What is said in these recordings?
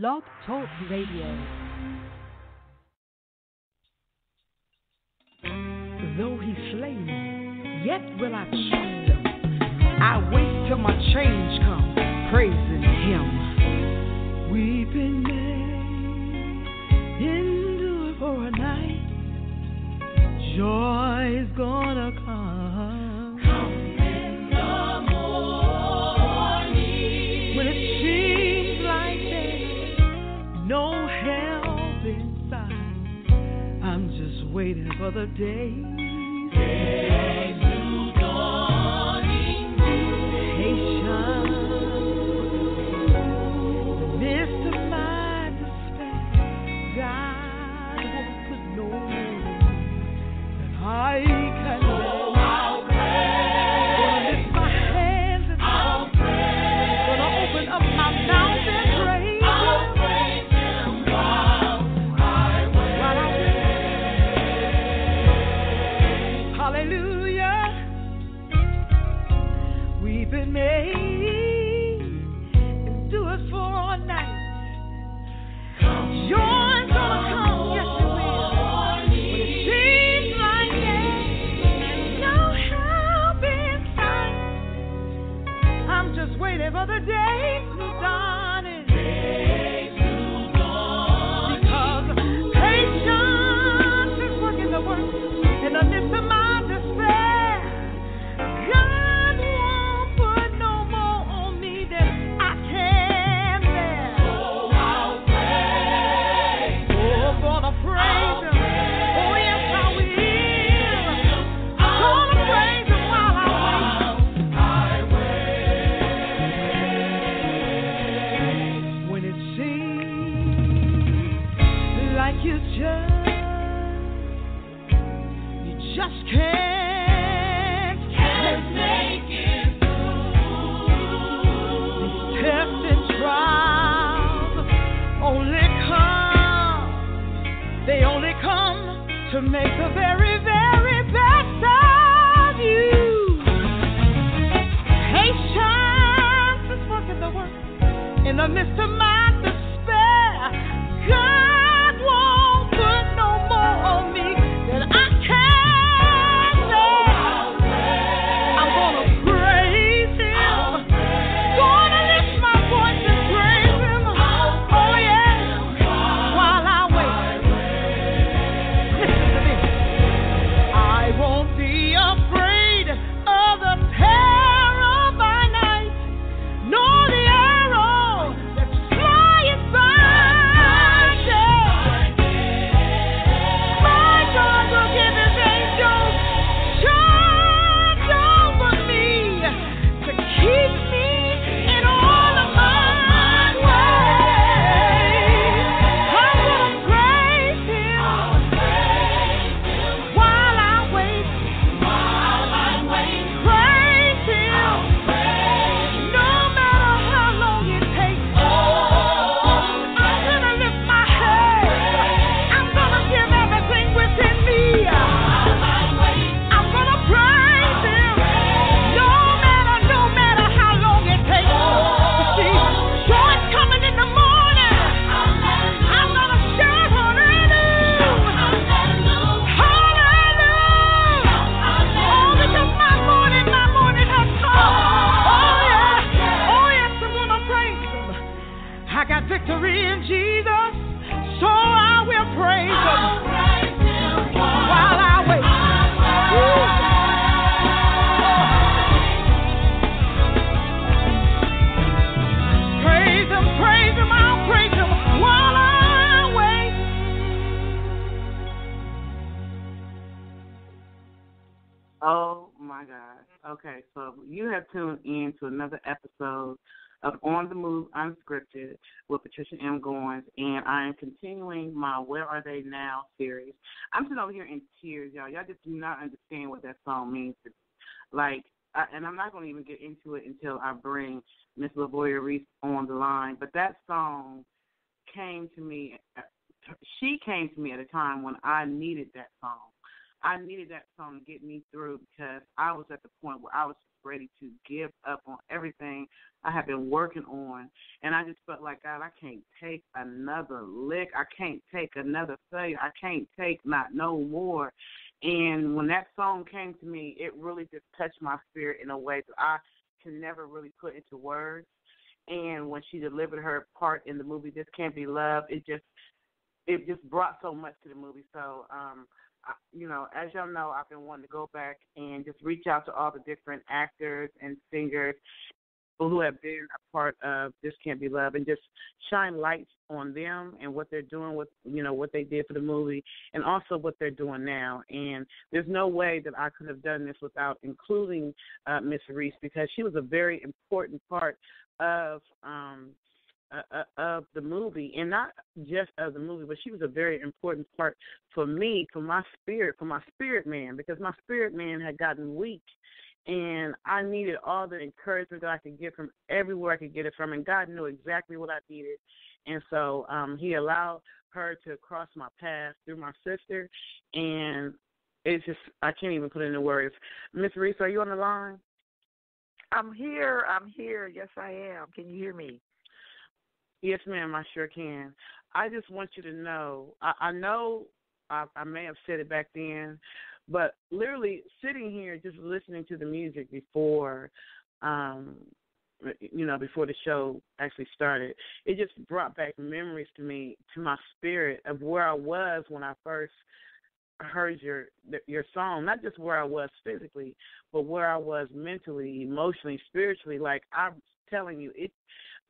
Blog Talk Radio. Though he slay me, yet will I trust him. I wait till my change comes, praising him. Weeping may endure for a night. Joy's gonna come. for the day. make the best. Unscripted with Patricia M. Goins, and I am continuing my Where Are They Now series. I'm sitting over here in tears, y'all. Y'all just do not understand what that song means. Like, I, and I'm not going to even get into it until I bring Miss Lavoria Reese on the line, but that song came to me, she came to me at a time when I needed that song. I needed that song to get me through because I was at the point where I was ready to give up on everything I have been working on, and I just felt like God, I can't take another lick. I can't take another failure. I can't take not no more. And when that song came to me, it really just touched my spirit in a way that I can never really put into words. And when she delivered her part in the movie, "This Can't Be Love," it just it just brought so much to the movie. So, um, you know, as y'all know, I've been wanting to go back and just reach out to all the different actors and singers who have been a part of This Can't Be Love and just shine lights on them and what they're doing with you know what they did for the movie and also what they're doing now. And there's no way that I could have done this without including uh, Miss Reese because she was a very important part of um uh, uh, of the movie, and not just of the movie, but she was a very important part for me, for my spirit, for my spirit man, because my spirit man had gotten weak, and I needed all the encouragement that I could get from everywhere I could get it from, and God knew exactly what I needed, and so um He allowed her to cross my path through my sister, and it's just I can't even put it into words. Miss Reese, are you on the line? I'm here. I'm here. Yes, I am. Can you hear me? Yes, ma'am, I sure can. I just want you to know, I, I know I, I may have said it back then, but literally sitting here just listening to the music before, um, you know, before the show actually started, it just brought back memories to me, to my spirit of where I was when I first heard your your song. Not just where I was physically, but where I was mentally, emotionally, spiritually. Like I'm telling you, it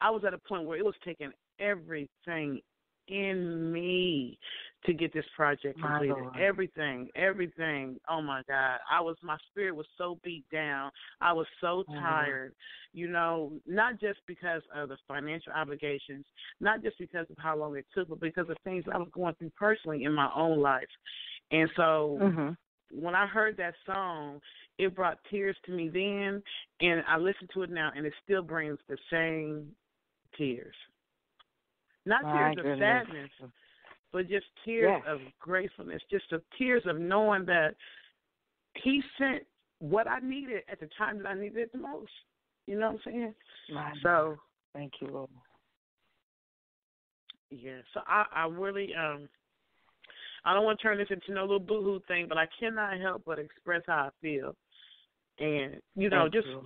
I was at a point where it was taking everything in me to get this project completed. Everything, everything. Oh my God. I was my spirit was so beat down. I was so tired. You know, not just because of the financial obligations, not just because of how long it took, but because of things I was going through personally in my own life. And so mm-hmm. when I heard that song, it brought tears to me then and I listen to it now and it still brings the same tears. Not My tears goodness. of sadness, but just tears Yes. of gratefulness, just of tears of knowing that he sent what I needed at the time that I needed it the most. You know what I'm saying? My So thank you, Lord. yeah, so I, I really um I don't want to turn this into no little boohoo thing, but I cannot help but express how I feel. And you know, Thank just you.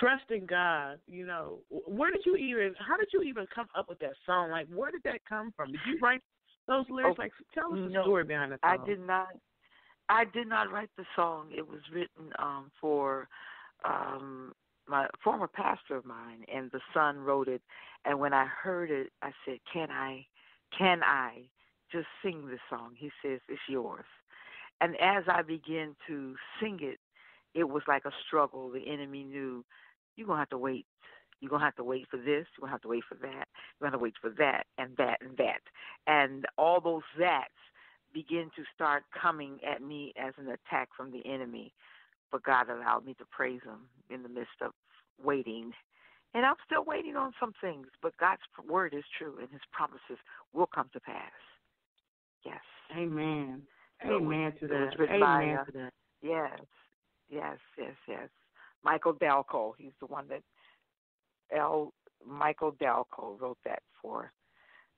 Trusting God, you know, where did you even how did you even come up with that song? Like where did that come from? Did you write those lyrics? Oh, like tell us the no, story behind the song. I did not. I did not write the song. It was written um, for um, my former pastor of mine, and the son wrote it. And when I heard it, I said, "Can I? Can I just sing this song?" He says, "It's yours." And as I began to sing it, it was like a struggle. The enemy knew you're gonna have to wait. You're gonna have to wait for this. You're gonna have to wait for that. You're gonna have to wait for that and that and that, and all those that's begin to start coming at me as an attack from the enemy. But God allowed me to praise Him in the midst of waiting. And I'm still waiting on some things, but God's word is true and His promises will come to pass. Yes. Amen. So it was- Amen to that. written by, Amen uh, to that. Yes, yes, yes, yes. Michael Dalco, he's the one that L. Michael Dalco wrote that for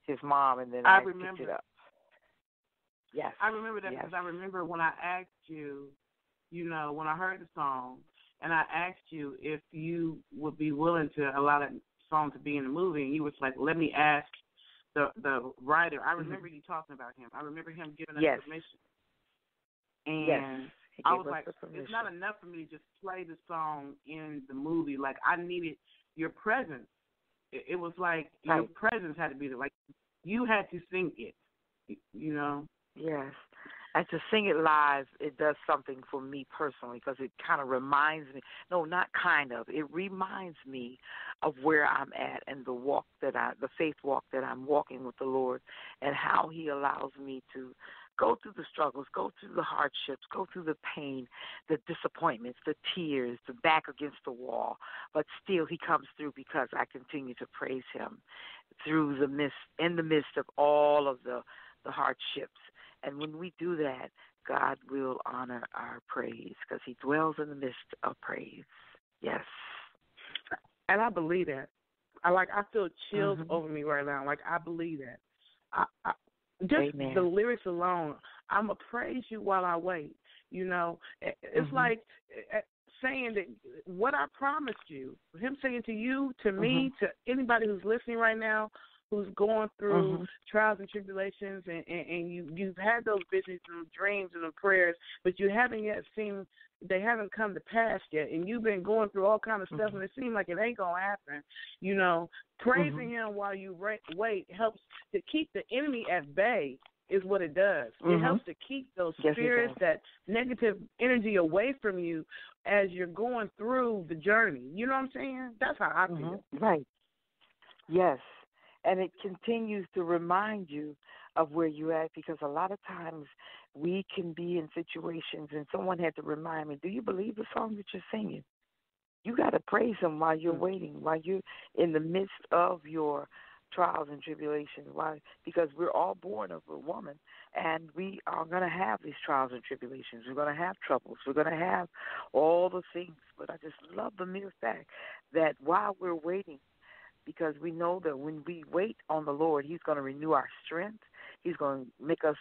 his mom, and then I I, picked it up. Yes, I remember that yes. because I remember when I asked you, you know, when I heard the song, and I asked you if you would be willing to allow that song to be in the movie, and you was like, "Let me ask the the writer." I remember you talking about him. I remember him giving us Mm-hmm. Yes. permission, and yes. He I was like, "It's not enough for me to just play the song in the movie. Like, I needed your presence. It, it was like your presence had to be there. Like, you had to sing it. You know." Yes. And to sing it live, it does something for me personally because it kind of reminds me. No, not kind of. It reminds me of where I'm at and the walk that I, the faith walk that I'm walking with the Lord, and how He allows me to go through the struggles, go through the hardships, go through the pain, the disappointments, the tears, the back against the wall. But still, He comes through because I continue to praise Him through the midst, in the midst of all of the the hardships. And when we do that, God will honor our praise because He dwells in the midst of praise. Yes. And I believe that. I like I feel chills Mhm. over me right now. Like I believe that. I, I just Amen. the lyrics alone. I'ma praise you while I wait. You know, It- it's Mhm. like saying that what I promised you. Him saying to you, to me, Mm-hmm. to anybody who's listening right now, who's going through Mhm. trials and tribulations, and, and, and you you've had those visions and dreams and the prayers, but you haven't yet seen they haven't come to pass yet, and you've been going through all kind of stuff, Mhm. and it seems like it ain't gonna happen. You know, praising Mhm. Him while you ra- wait helps to keep the enemy at bay. Is what it does. It Mhm. helps to keep those Yes, spirits, that negative energy away from you as you're going through the journey. You know what I'm saying? That's how I feel. Mhm. Right. Yes. And it continues to remind you of where you're at because a lot of times we can be in situations and someone had to remind me, Do you believe the song that you're singing? You got to praise Him while you're Mm. waiting, while you're in the midst of your trials and tribulations. Why? Because we're all born of a woman, and we are going to have these trials and tribulations. We're going to have troubles. We're going to have all the things. But I just love the mere fact that while we're waiting, because we know that when we wait on the Lord, He's going to renew our strength. He's going to make us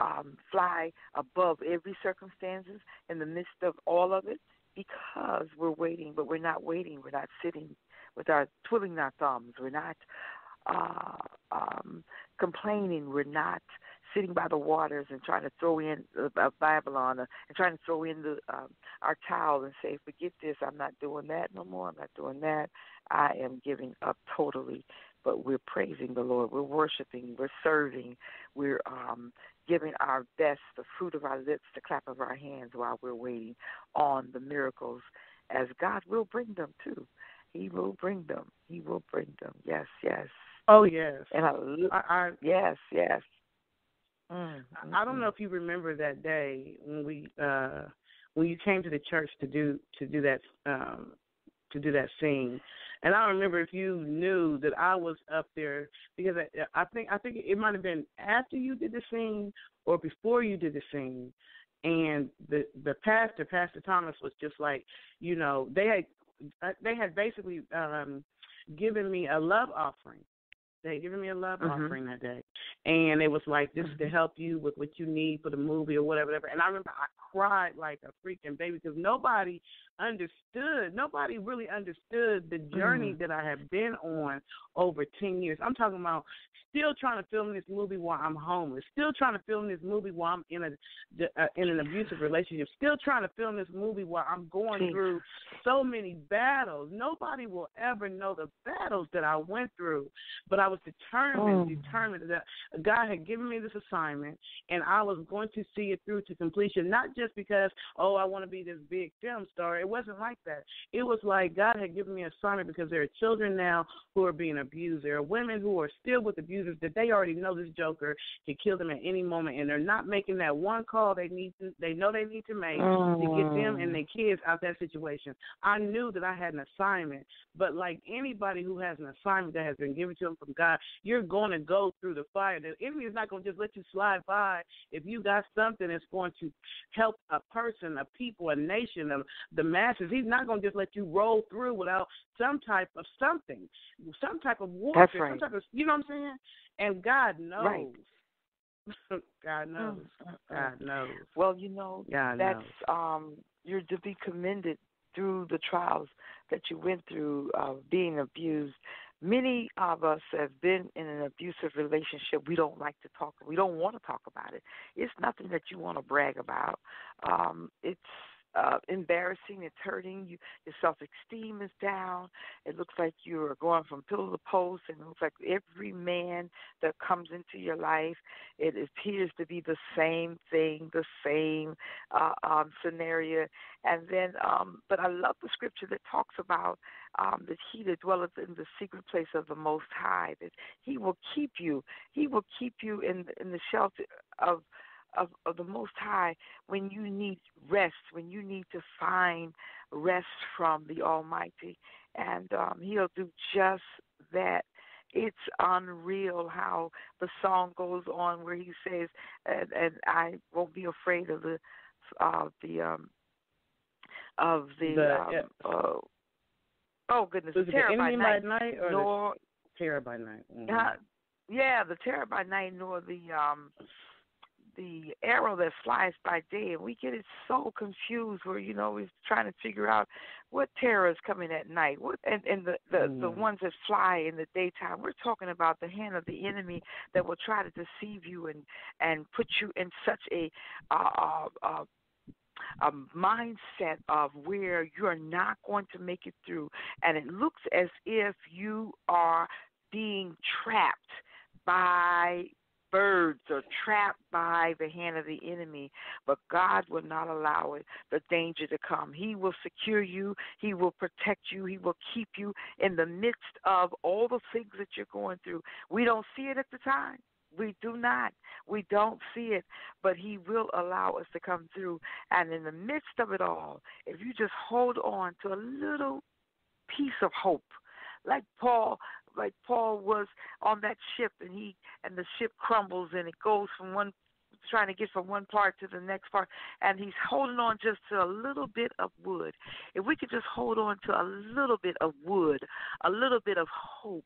um, fly above every circumstances in the midst of all of it because we're waiting, but we're not waiting. We're not sitting with our twiddling our thumbs. We're not uh, um, complaining. We're not sitting by the waters and trying to throw in uh, Babylon uh, and trying to throw in the um, our towel and say, "Forget this. I'm not doing that no more. I'm not doing that. I am giving up totally." But we're praising the Lord. We're worshiping. We're serving. We're um, giving our best, the fruit of our lips, the clap of our hands while we're waiting on the miracles, as God will bring them too. He will bring them. He will bring them. Yes, yes. Oh yes. And I, look, I, I yes, yes. Mm, I don't mm, know if you remember that day when we uh when you came to the church to do to do that um to do that scene. And I don't remember if you knew that I was up there because I, I think I think it might have been after you did the scene or before you did the scene. And the the pastor, Pastor Thomas, was just like, you know, they had uh, they had basically um given me a love offering. They given me a love Mhm. offering that day, and it was like this is to help you with what you need for the movie or whatever, whatever. And I remember I cried like a freaking baby because nobody understood. Nobody really understood the journey Mhm. that I have been on over ten years. I'm talking about still trying to film this movie while I'm homeless, still trying to film this movie while I'm in a uh, in an abusive relationship, still trying to film this movie while I'm going through so many battles. Nobody will ever know the battles that I went through, but I was determined, Mm. determined that God had given me this assignment, and I was going to see it through to completion. Not just because, oh, I want to be this big film star. It wasn't like that. It was like God had given me an assignment because there are children now who are being abused. There are women who are still with abusers that they already know this joker can kill them at any moment, and they're not making that one call they need to. They know they need to make to get them and their kids out that situation. I knew that I had an assignment, but like anybody who has an assignment that has been given to them from God, you're going to go through the fire. The enemy is not going to just let you slide by if you got something that's going to help a person, a people, a nation, of the masses. He's not going to just let you roll through without some type of something, some type of warfare, some right. type of, you know what I'm saying? And God knows. Right. God knows. Mm, mm, mm. God knows. Well, you know, God that's knows. um you're to be commended through the trials that you went through of being abused. Many of us have been in an abusive relationship. We don't like to talk. We don't want to talk about it. It's nothing that you want to brag about. Um, it's uh, embarrassing. It's hurting. You, your self-esteem is down. It looks like you are going from pillar to post, and it looks like every man that comes into your life, it appears to be the same thing, the same uh, um, scenario. And then, um, but I love the scripture that talks about um, that He that dwelleth in the secret place of the Most High, that He will keep you. He will keep you in in the shelter of of, of the Most High when you need rest, when you need to find rest from the Almighty, and um, He'll do just that. It's unreal how the song goes on, where He says, "and, and I won't be afraid of the uh, the um, of the, The- um, uh, Oh goodness, Was the terror by night, by night or nor the terror by night? Mhm. uh, yeah, the terror by night, nor the um the arrow that flies by day, and we get it so confused. Where you know we're trying to figure out what terror is coming at night, what and and the the, the Mm. ones that fly in the daytime. We're talking about the hand of the enemy that will try to deceive you and and put you in such a uh, uh, a mindset of where you're not going to make it through, and it looks as if you are being trapped by birds or trapped by the hand of the enemy, but God will not allow it, the danger to come. He will secure you, He will protect you, He will keep you in the midst of all the things that you're going through. We don't see it at the time. We do not. We don't see it, but He will allow us to come through. And in the midst of it all, if you just hold on to a little piece of hope, like Paul, like Paul was on that ship, and he and the ship crumbles, and it goes from one trying to get from one part to the next part, and he's holding on just to a little bit of wood. If we could just hold on to a little bit of wood, a little bit of hope,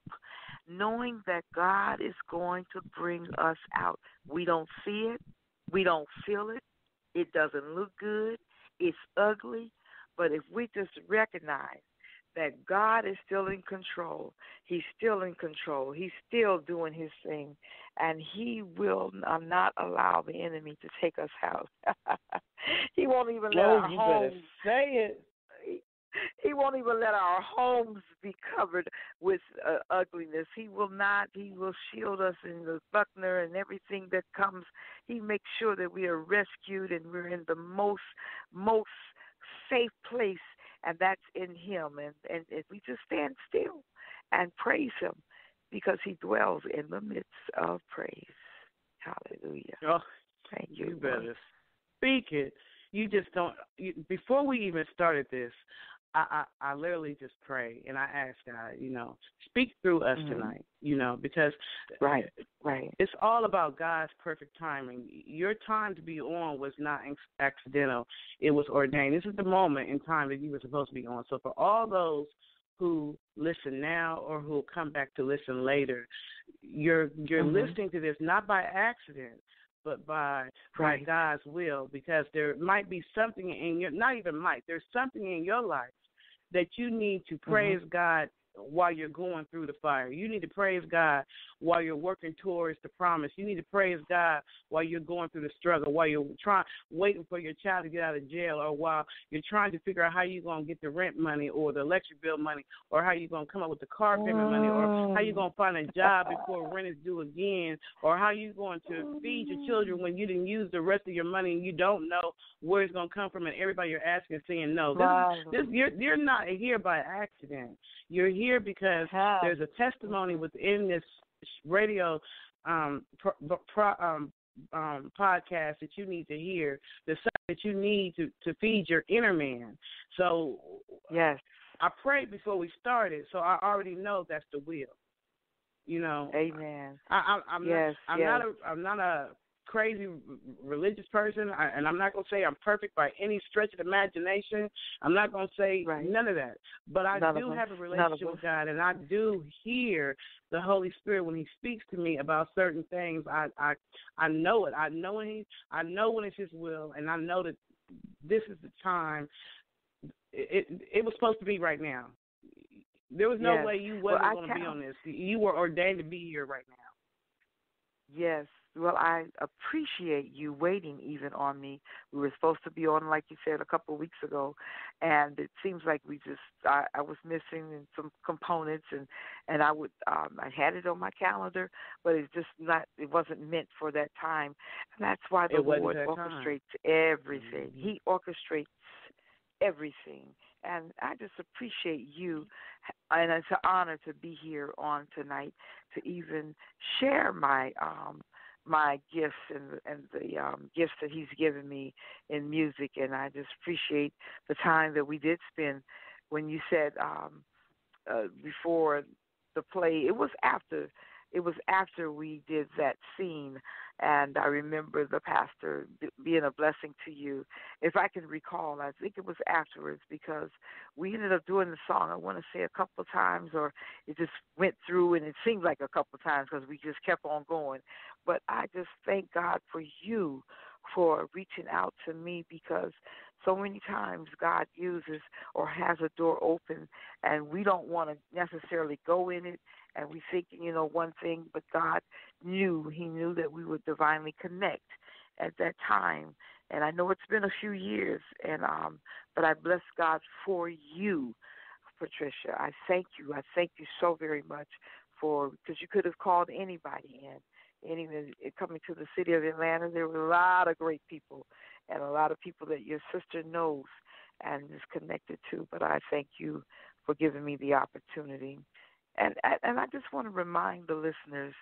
knowing that God is going to bring us out. We don't see it, we don't feel it, it doesn't look good, it's ugly, but if we just recognize that God is still in control. He's still in control. He's still doing his thing. And he will not allow the enemy to take us out. he won't even let Oh, our homes say it. he, he won't even let our homes be covered with uh, ugliness. He will not. He will shield us in the buckler and everything that comes. He makes sure that we are rescued and we're in the most most safe place, and that's in Him. And and if we just stand still and praise Him, because He dwells in the midst of praise. Hallelujah. Oh, Thank you. you Lord. better speak it. You just don't. You, before we even started this, I, I I literally just pray and I ask God, you know, speak through us Mhm. tonight, you know, because Right. Right. it's all about God's perfect timing. Your time to be on was not accidental; it was ordained. This is the moment in time that you were supposed to be on. So for all those who listen now or who come back to listen later, you're you're Mhm. listening to this not by accident, but by by God's will, because there might be something in your not even might there's something in your life that you need to mm-hmm. praise God while you're going through the fire. You need to praise God while you're working towards the promise. You need to praise God while you're going through the struggle, while you're trying waiting for your child to get out of jail, or while you're trying to figure out how you're gonna get the rent money or the electric bill money, or how you're gonna come up with the car payment money, or how you're gonna find a job before rent is due again, or how you're going to feed your children when you didn't use the rest of your money and you don't know where it's gonna come from, and everybody you're asking is saying no. This, Wow. this you're you're not here by accident. You're here because How? there's a testimony within this radio um, pro, pro, um, um, podcast that you need to hear, the stuff that you need to, to feed your inner man. So Yes. I prayed before we started, so I already know that's the will. You know, Amen. I, I, I'm Yes, not. I'm yes. not a. I'm not a crazy religious person, I, and I'm not gonna say I'm perfect by any stretch of the imagination. I'm not gonna say Right. none of that. But I do have a relationship with God, and I do hear the Holy Spirit when He speaks to me about certain things. I I I know it. I know when He. I know when it's His will, and I know that this is the time. It it, it was supposed to be right now. There was no Yes. way you wasn't I going to be on this. You were ordained to be here right now. Yes. Well, I appreciate you waiting even on me. We were supposed to be on, like you said, a couple of weeks ago, and it seems like we just I, I was missing some components, and and I would um, I had it on my calendar, but it's just not it wasn't meant for that time, and that's why the Lord that time. orchestrates everything. Mhm. He orchestrates everything, and I just appreciate you, and it's an honor to be here on tonight to even share my um my gifts and and the um gifts that he's given me in music and I just appreciate the time that we did spend. When you said um uh before the play it was after it was after we did that scene, and I remember the pastor being a blessing to you. If I can recall, I think it was afterwards because we ended up doing the song. I want to say a couple of times, or it just went through, and it seemed like a couple of times because we just kept on going. But I just thank God for you for reaching out to me because so many times God uses or has a door open and we don't want to necessarily go in it and we think you know one thing but God knew he knew that we would divinely connect at that time and I know it's been a few years and um but I bless God for you Patricia I thank you I thank you so very much for because you could have called anybody in and even coming to the city of Atlanta, there were a lot of great people and a lot of people that your sister knows and is connected to. But I thank you for giving me the opportunity. And and I just want to remind the listeners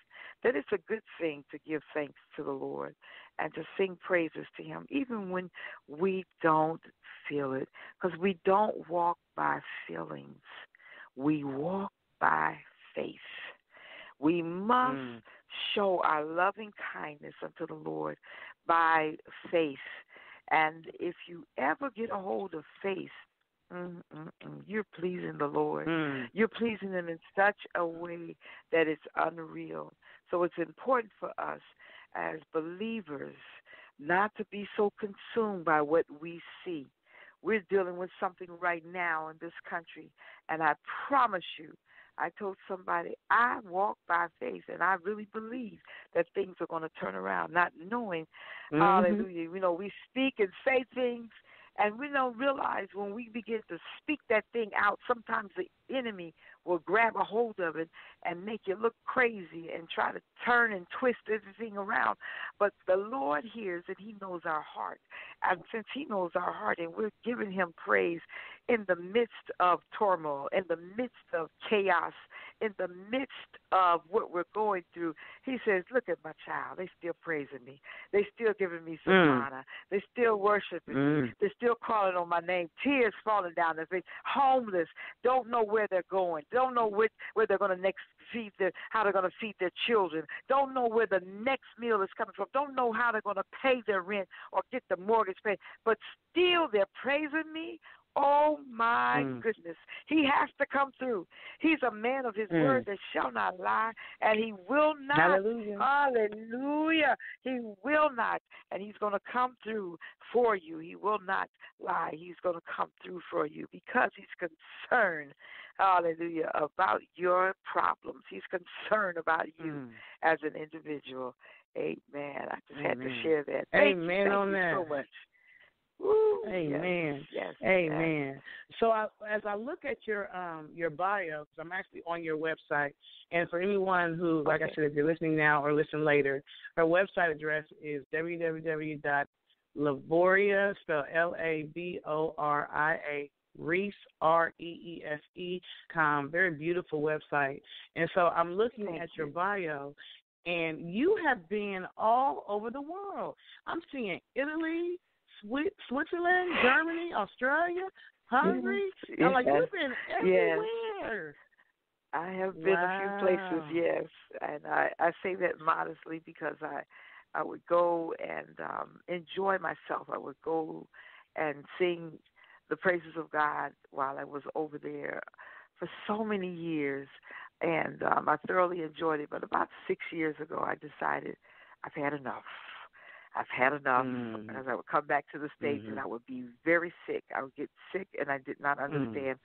that it's a good thing to give thanks to the Lord and to sing praises to Him, even when we don't feel it, because we don't walk by feelings, we walk by faith. We must mm. show our loving kindness unto the Lord by faith. And if you ever get a hold of faith, mm, mm, mm, you're pleasing the Lord. Mm. You're pleasing Him in such a way that it's unreal. So it's important for us as believers not to be so consumed by what we see. We're dealing with something right now in this country, and I promise you, I told somebody I walk by faith, and I really believe that things are going to turn around, not knowing, mm-hmm. hallelujah. You know, we speak and say things, and we don't realize when we begin to speak that thing out, sometimes the enemy will grab a hold of it and make you look crazy and try to turn and twist everything around. But the Lord hears and He knows our heart. And since He knows our heart and we're giving Him praise in the midst of turmoil, in the midst of chaos, in the midst of what we're going through, He says, Look at my child. They still praising me. They still giving me some mm. honor. They still worshiping mm. me. They're still calling on my name. Tears falling down their face. Homeless. Don't know where they're going. Don't know which, where they're going to next feed their, how they're going to feed their children. Don't know where the next meal is coming from. Don't know how they're going to pay their rent or get the mortgage paid. But still, they're praising me Oh my mm. goodness. He has to come through. He's a man of his mm. word that shall not lie, and he will not. Hallelujah. Hallelujah. He will not. And he's going to come through for you. He will not lie. He's going to come through for you because he's concerned, hallelujah, about your problems. He's concerned about you mm. as an individual. Amen. I just Amen. had to share that. Thank Amen you, thank on you that. so much. Woo, Amen. Yes, yes, Amen. So I, as I look at your um your bio, because I'm actually on your website, and for anyone who, like okay. I said, if you're listening now or listen later, her website address is www.lavoria, spell L A B O R I A Reese R E E S E com. Very beautiful website. And so I'm looking Thank at you. your bio, and you have been all over the world. I'm seeing Italy, Switzerland, Germany, Australia, Hungary. Mm-hmm. I'm like, Yes. you've been Yes. everywhere. I have been a few places, yes, and I I say that modestly because I I would go and um enjoy myself. I would go and sing the praises of God while I was over there for so many years, and um I thoroughly enjoyed it. But about six years ago, I decided I've had enough. I've had enough because I would come back to the States and Mhm. I would be very sick. I would get sick and I did not Mm. understand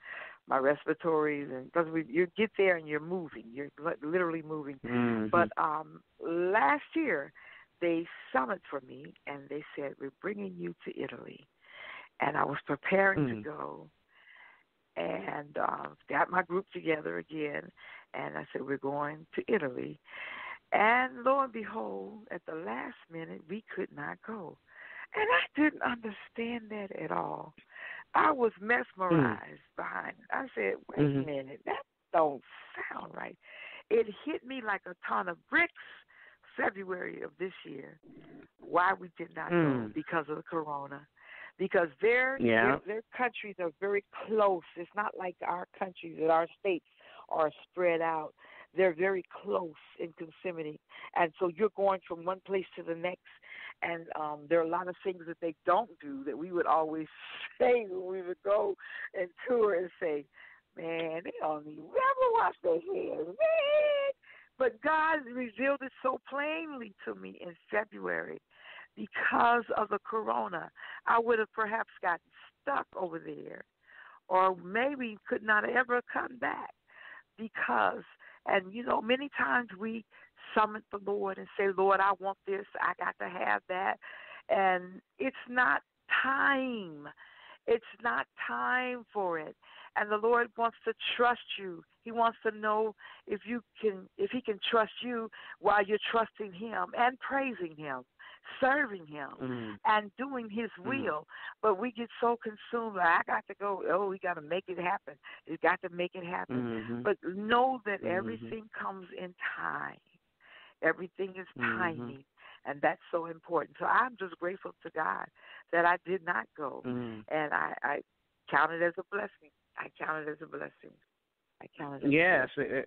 my respiratories and because we you get there and you're moving, you're literally moving. Mhm. But um last year they summoned for me and they said we're bringing you to Italy, and I was preparing to Mm. go, and um, got my group together again, and I said we're going to Italy, and lo and behold, at the last minute we could not go, and I didn't understand that at all. I was mesmerized behind it. I said, wait Mhm. a minute, that don't sound right. It hit me like a ton of bricks February of this year. Why we did not go Mm. because of the corona. Because their, Yeah. their their countries are very close. It's not like our countries that our states are spread out. They're very close in proximity, and so you're going from one place to the next. And um, there are a lot of things that they don't do that we would always say when we would go and tour and say, "Man, they even ever wash their hands, man." But God revealed it so plainly to me in February because of the corona. I would have perhaps gotten stuck over there or maybe could not ever come back because and you know many times we summon the lord and say lord i want this. I got to have that. And it's not time. It's not time for it. And the lord wants to trust you. He wants to know if you can if he can trust you while you're trusting him and praising him serving him mm-hmm. and doing his mm-hmm. will. But we get so consumed. I got to go. Oh, we got to make it happen. We got to make it happen. Mm-hmm. But know that Mm-hmm. everything comes in time. Everything is timing. And that's so important. So I'm just grateful to God that I did not go. Mhm. And I, I count it as a blessing. I count it as a blessing. I count it as Yes, a blessing.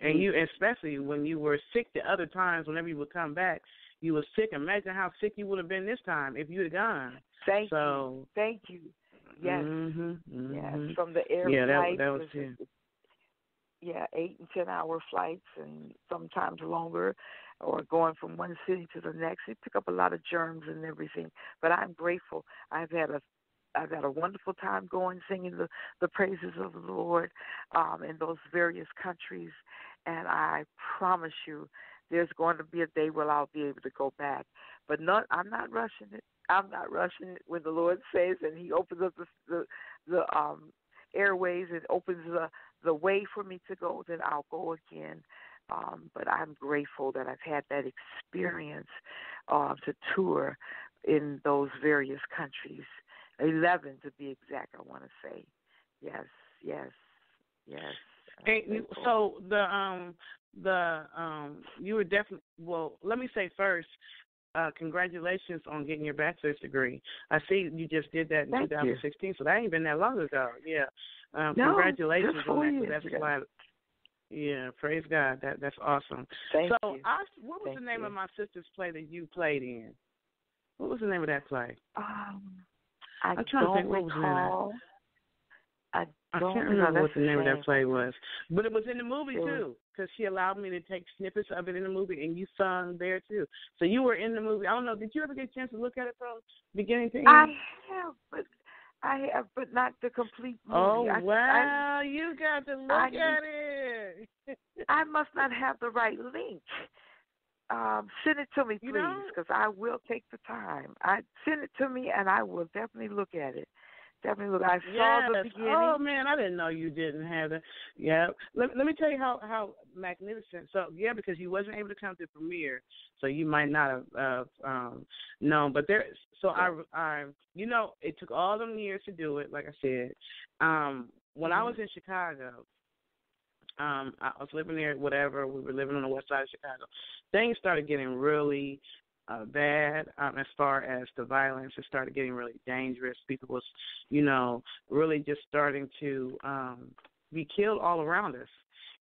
and you especially when you were sick the other times. Whenever you would come back, you were sick. Imagine how sick you would have been this time if you had gone. Thank So, you. Thank you. Yes. mhm, Yes, mhm. from the air Yeah, that- flights. that was it. Yeah, eight and ten hour flights, and sometimes longer, or going from one city to the next. You pick up a lot of germs and everything. But I'm grateful. I've had a I've had a wonderful time going singing the the praises of the Lord um, in those various countries, and I promise you, there's going to be a day where I'll be able to go back. But not, I'm not rushing it. I'm not rushing it. When the Lord says, and He opens up the the, the um, airways and opens the the way for me to go, then I'll go again. Um, but I'm grateful that I've had that experience uh, to tour in those various countries. Eleven to be exact. I want to say, yes, yes, yes. And so the um the um you were definitely well. Let me say first, uh, congratulations on getting your bachelor's degree. I see you just did that in Thank you. 2016, so that ain't been that long ago. Yeah, um, No, congratulations on that. That's ago. Yeah, praise God. That that's awesome. Thank so you. I, what was Thank the name you. of my sister's play that you played in? What was the name of that play? Um, I I'm trying to don't think what was in that. recall. I I can't remember what the name of that play was, but it was in the movie too, because she allowed me to take snippets of it in the movie, and you sung there too. So you were in the movie. I don't know. Did you ever get a chance to look at it from beginning to end? I have, but I have, but not the complete movie. oh I, wow, you got to look I at it. I, I must not have the right link. Um, send it to me, please, because I will take the time. I send it to me, and I will definitely look at it. Definitely look. I saw the beginning. Oh man, I didn't know you didn't have it. Yeah. Let, let me tell you how how magnificent. So yeah, because you wasn't able to come to premiere, so you might not have uh, um, known. But there, so I I you know it took all them years to do it. Like I said, um, when I was in Chicago, um, I was living there. Whatever, we were living on the west side of Chicago. Things started getting really uh, bad um, as far as the violence. It started getting really dangerous. People was, you know, really just starting to um, be killed all around us.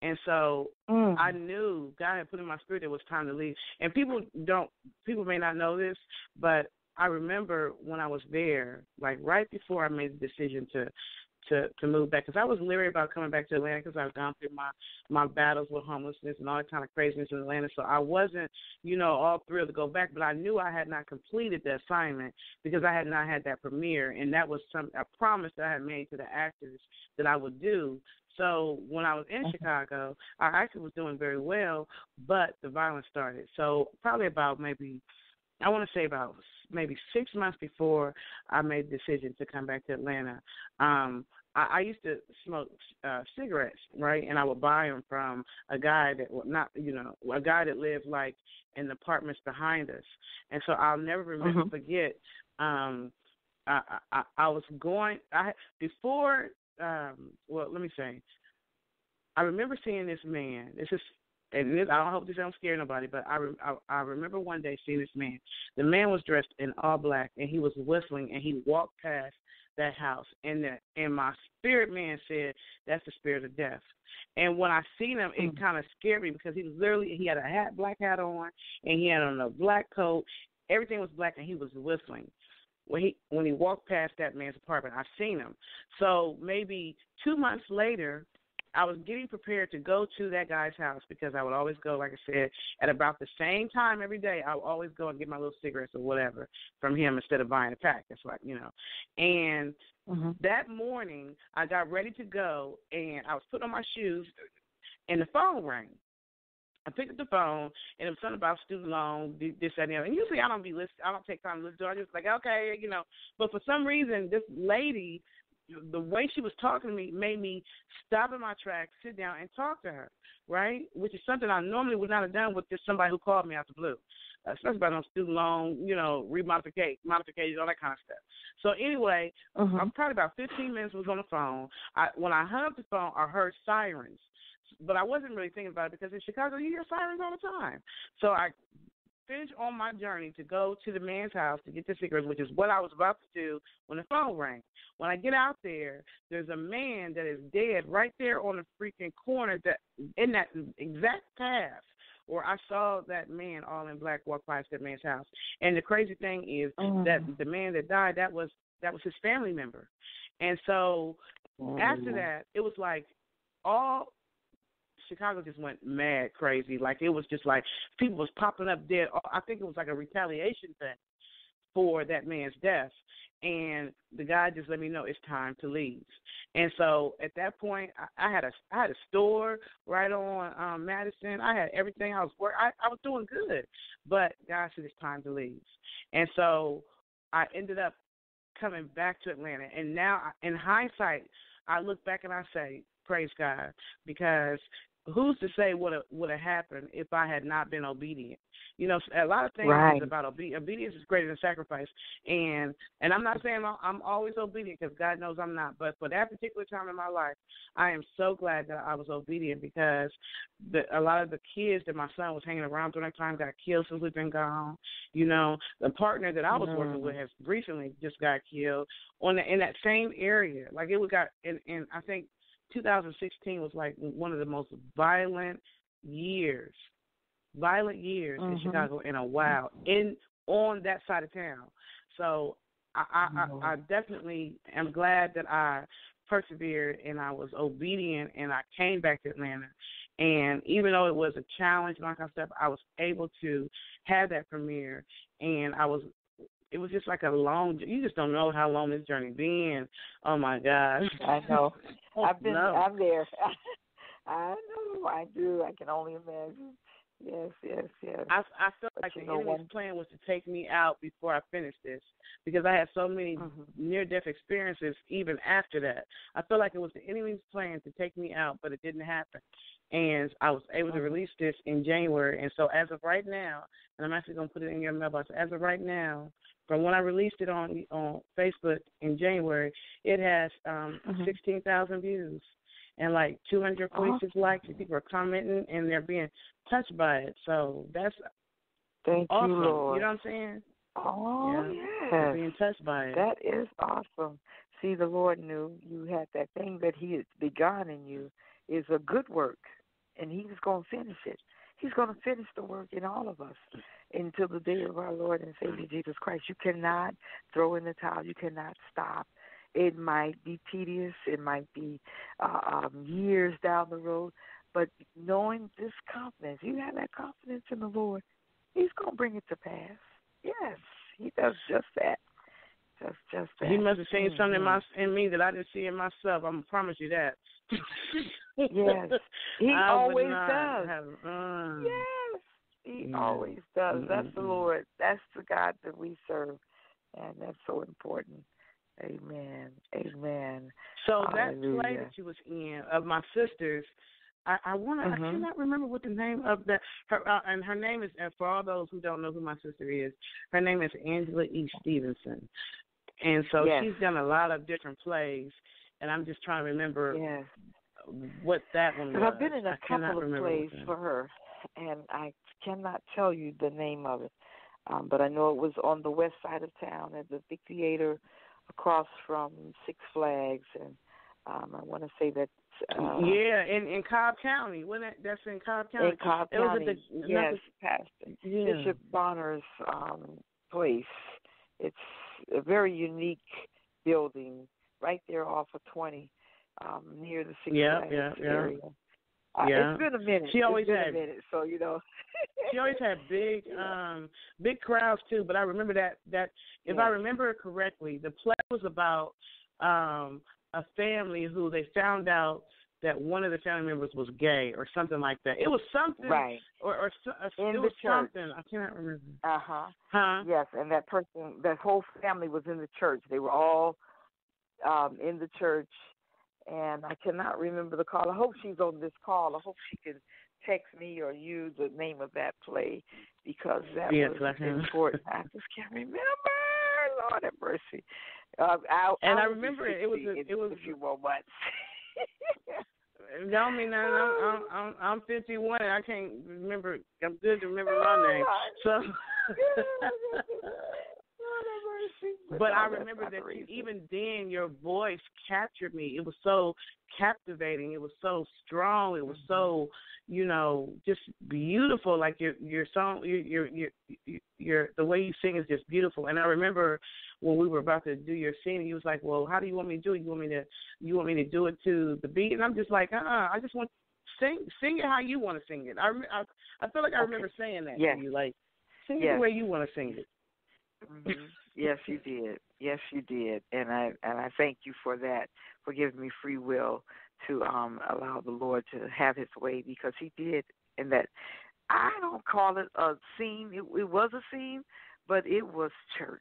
And so Mm. I knew God had put in my spirit it was time to leave. And people don't, people may not know this, but I remember when I was there, like right before I made the decision to to to move back, because I was leery about coming back to Atlanta because I've gone through my my battles with homelessness and all that kind of craziness in Atlanta. So I wasn't, you know, all thrilled to go back, but I knew I had not completed the assignment because I had not had that premiere, and that was some a promise that I had made to the actors that I would do. So when I was in mm-hmm. Chicago, I actually was doing very well, but the violence started. So probably about maybe, I want to say about maybe six months before I made the decision to come back to Atlanta. Um, I, I used to smoke uh, cigarettes, right? And I would buy them from a guy that well, not, you know, a guy that lived like in the apartments behind us. And so I'll never remember Mhm. forget. Um, I, I I was going. I before. Um, well, let me say. I remember seeing this man. This is, and this, I don't hope this don't scare nobody, but I, re, I I remember one day seeing this man. The man was dressed in all black, and he was whistling, and he walked past that house, and the and my spirit man said that's the spirit of death. And when I seen him, it Mm. kind of scared me because he was literally he had a hat, black hat on, and he had on a black coat. Everything was black, and he was whistling. When he when he walked past that man's apartment, I seen him. So maybe two months later, I was getting prepared to go to that guy's house because I would always go, like I said, at about the same time every day. I would always go and get my little cigarettes or whatever from him instead of buying a pack. That's like you know. And Mhm. that morning, I got ready to go, and I was putting on my shoes, and the phone rang. I picked up the phone, and it was something about student loan, this, that, and the other. And usually, I don't be list. I don't take time to listen to. it. I just like, okay, you know. But for some reason, this lady, the way she was talking to me, made me stop in my tracks, sit down, and talk to her. Right, which is something I normally would not have done with just somebody who called me out the blue, especially about no student loan, you know, remodification, modification, all that kind of stuff. So anyway, Mhm. I'm probably about 15 minutes was on the phone. I when I hung up the phone, I heard sirens, but I wasn't really thinking about it because in Chicago you hear sirens all the time. So I finished on my journey to go to the man's house to get the cigarettes, which is what I was about to do when the phone rang. When I get out there, there's a man that is dead right there on the freaking corner that in that exact path where I saw that man all in black walk past that man's house. And the crazy thing is Mhm. that the man that died that was that was his family member. And so after Mhm. that, it was like all Chicago just went mad crazy. Like it was just like people was popping up dead. I think it was like a retaliation thing for that man's death. And the guy just let me know it's time to leave. And so at that point, I, I had a I had a store right on um, Madison. I had everything. I was work. I, I was doing good, but God said it's time to leave. And so I ended up coming back to Atlanta. And now, in hindsight, I look back and I say, praise God, because who's to say what would have happened if I had not been obedient? You know, a lot of things Right. is about obedience. Obedience is greater than sacrifice, and and I'm not saying I'm- always obedient because God knows I'm not. But for that particular time in my life, I am so glad that I was obedient because the, a lot of the kids that my son was hanging around during that time got killed since we've been gone. You know, the partner that I was working Mm. with has recently just got killed on the, in that same area. Like it was got, and, and I think 2016 was like one of the most violent years, violent years in Mhm. Chicago in a while in on that side of town. So I, I. I, I definitely am glad that I persevered and I was obedient and I came back to Atlanta. And even though it was a challenge and all that kind of stuff, I was able to have that premiere. And I was, it was just like a long. You just don't know how long this journey been. Oh my gosh! I know. I've been. no. I'm there. I know. I do. I can only imagine. Yes. Yes. Yes. I I felt But like the enemy's one- plan was to take me out before I finished this because I had so many Mhm. near death experiences even after that. I felt like it was the enemy's plan to take me out, but it didn't happen. And I was able to Mhm. release this in January. And so as of right now, and I'm actually gonna put it in your mailbox, as of right now, from when I released it on on Facebook in January, it has um Mhm. sixteen thousand views and like two hundred forty six likes and people are commenting and they're being touched by it. So that's Thank awesome. you, Lord. You know what I'm saying? oh Yeah. Yes. being touched by it. That is awesome. See, the Lord knew you had that thing that He had begun in you is a good work, and He's going to finish it. He's going to finish the work in all of us until the day of our Lord and Savior Jesus Christ. You cannot throw in the towel. You cannot stop. It might be tedious. It might be uh, um, years down the road, but knowing this confidence, you have that confidence in the Lord. He's going to bring it to pass. Yes, He does just that. Just, just that. He must have seen something in my in me that I didn't see in myself. I'm gonna promise you that. Yes. He I always does. Have, uh, Yes, he Yeah. always does. That's the Lord. That's the God that we serve, and that's so important. Amen. Amen. So that play that you was in of my sisters, I, I want to. I Mhm. cannot remember what the name of that. her uh, and her name is. And for all those who don't know who my sister is, her name is Angela E. Stevenson, and so Yes. she's done a lot of different plays. And I'm just trying to remember Yes. what that one was. But I've been in a I couple of plays for her, and I cannot tell you the name of it. Um, but I know it was on the west side of town at the big theater across from Six Flags, and um, I want to say that. Uh, yeah, in in Cobb County. That that's in Cobb County. In Cobb it was County. at the, yes, Pastor yeah. Bishop Bonner's um, place. It's a very unique building right there off of 20, um, near the Six Yeah, Flags yeah, yeah. area. Uh, Yeah. It's been a minute. She always it's been had- a minute, so you know. she always had big um big crowds too but i remember that that if i remember correctly the play was about um a family who they found out that one of the family members was gay or something like that it was something right. or or uh, In it the was church. something i cannot remember Uh huh. huh Yes, and that person, that whole family was in the church. They were all um in the church, and I cannot remember the call. I hope she's on this call. I hope she can text me or you the name of that play because that Yes, was important. I just can't remember. Lord have mercy. Uh, I, And I be remember it- was a- it was- a few more months. I mean, no, I'm, I'm I'm 51 and I can't remember. I'm good to remember my name. So, but I remember that you, even then your voice captured me. It was so captivating. It was so strong. It was so, you know, just beautiful. Like your your song, your your your your the way you sing is just beautiful. And I remember when we were about to do your scene, you was like, "Well, how do you want me to do it? You want me to you want me to do it to the beat?" And I'm just like, "Uh, uh I just want sing sing it how you want to sing it." I I, I feel like I Okay. remember saying that Yes. to you, like sing it the way you want to sing it. Mhm. Yes, you did. Yes, you did, and I and I thank you for that, for giving me free will to um allow the Lord to have His way because He did, and that I don't call it a scene. It, it was a scene, but it was church.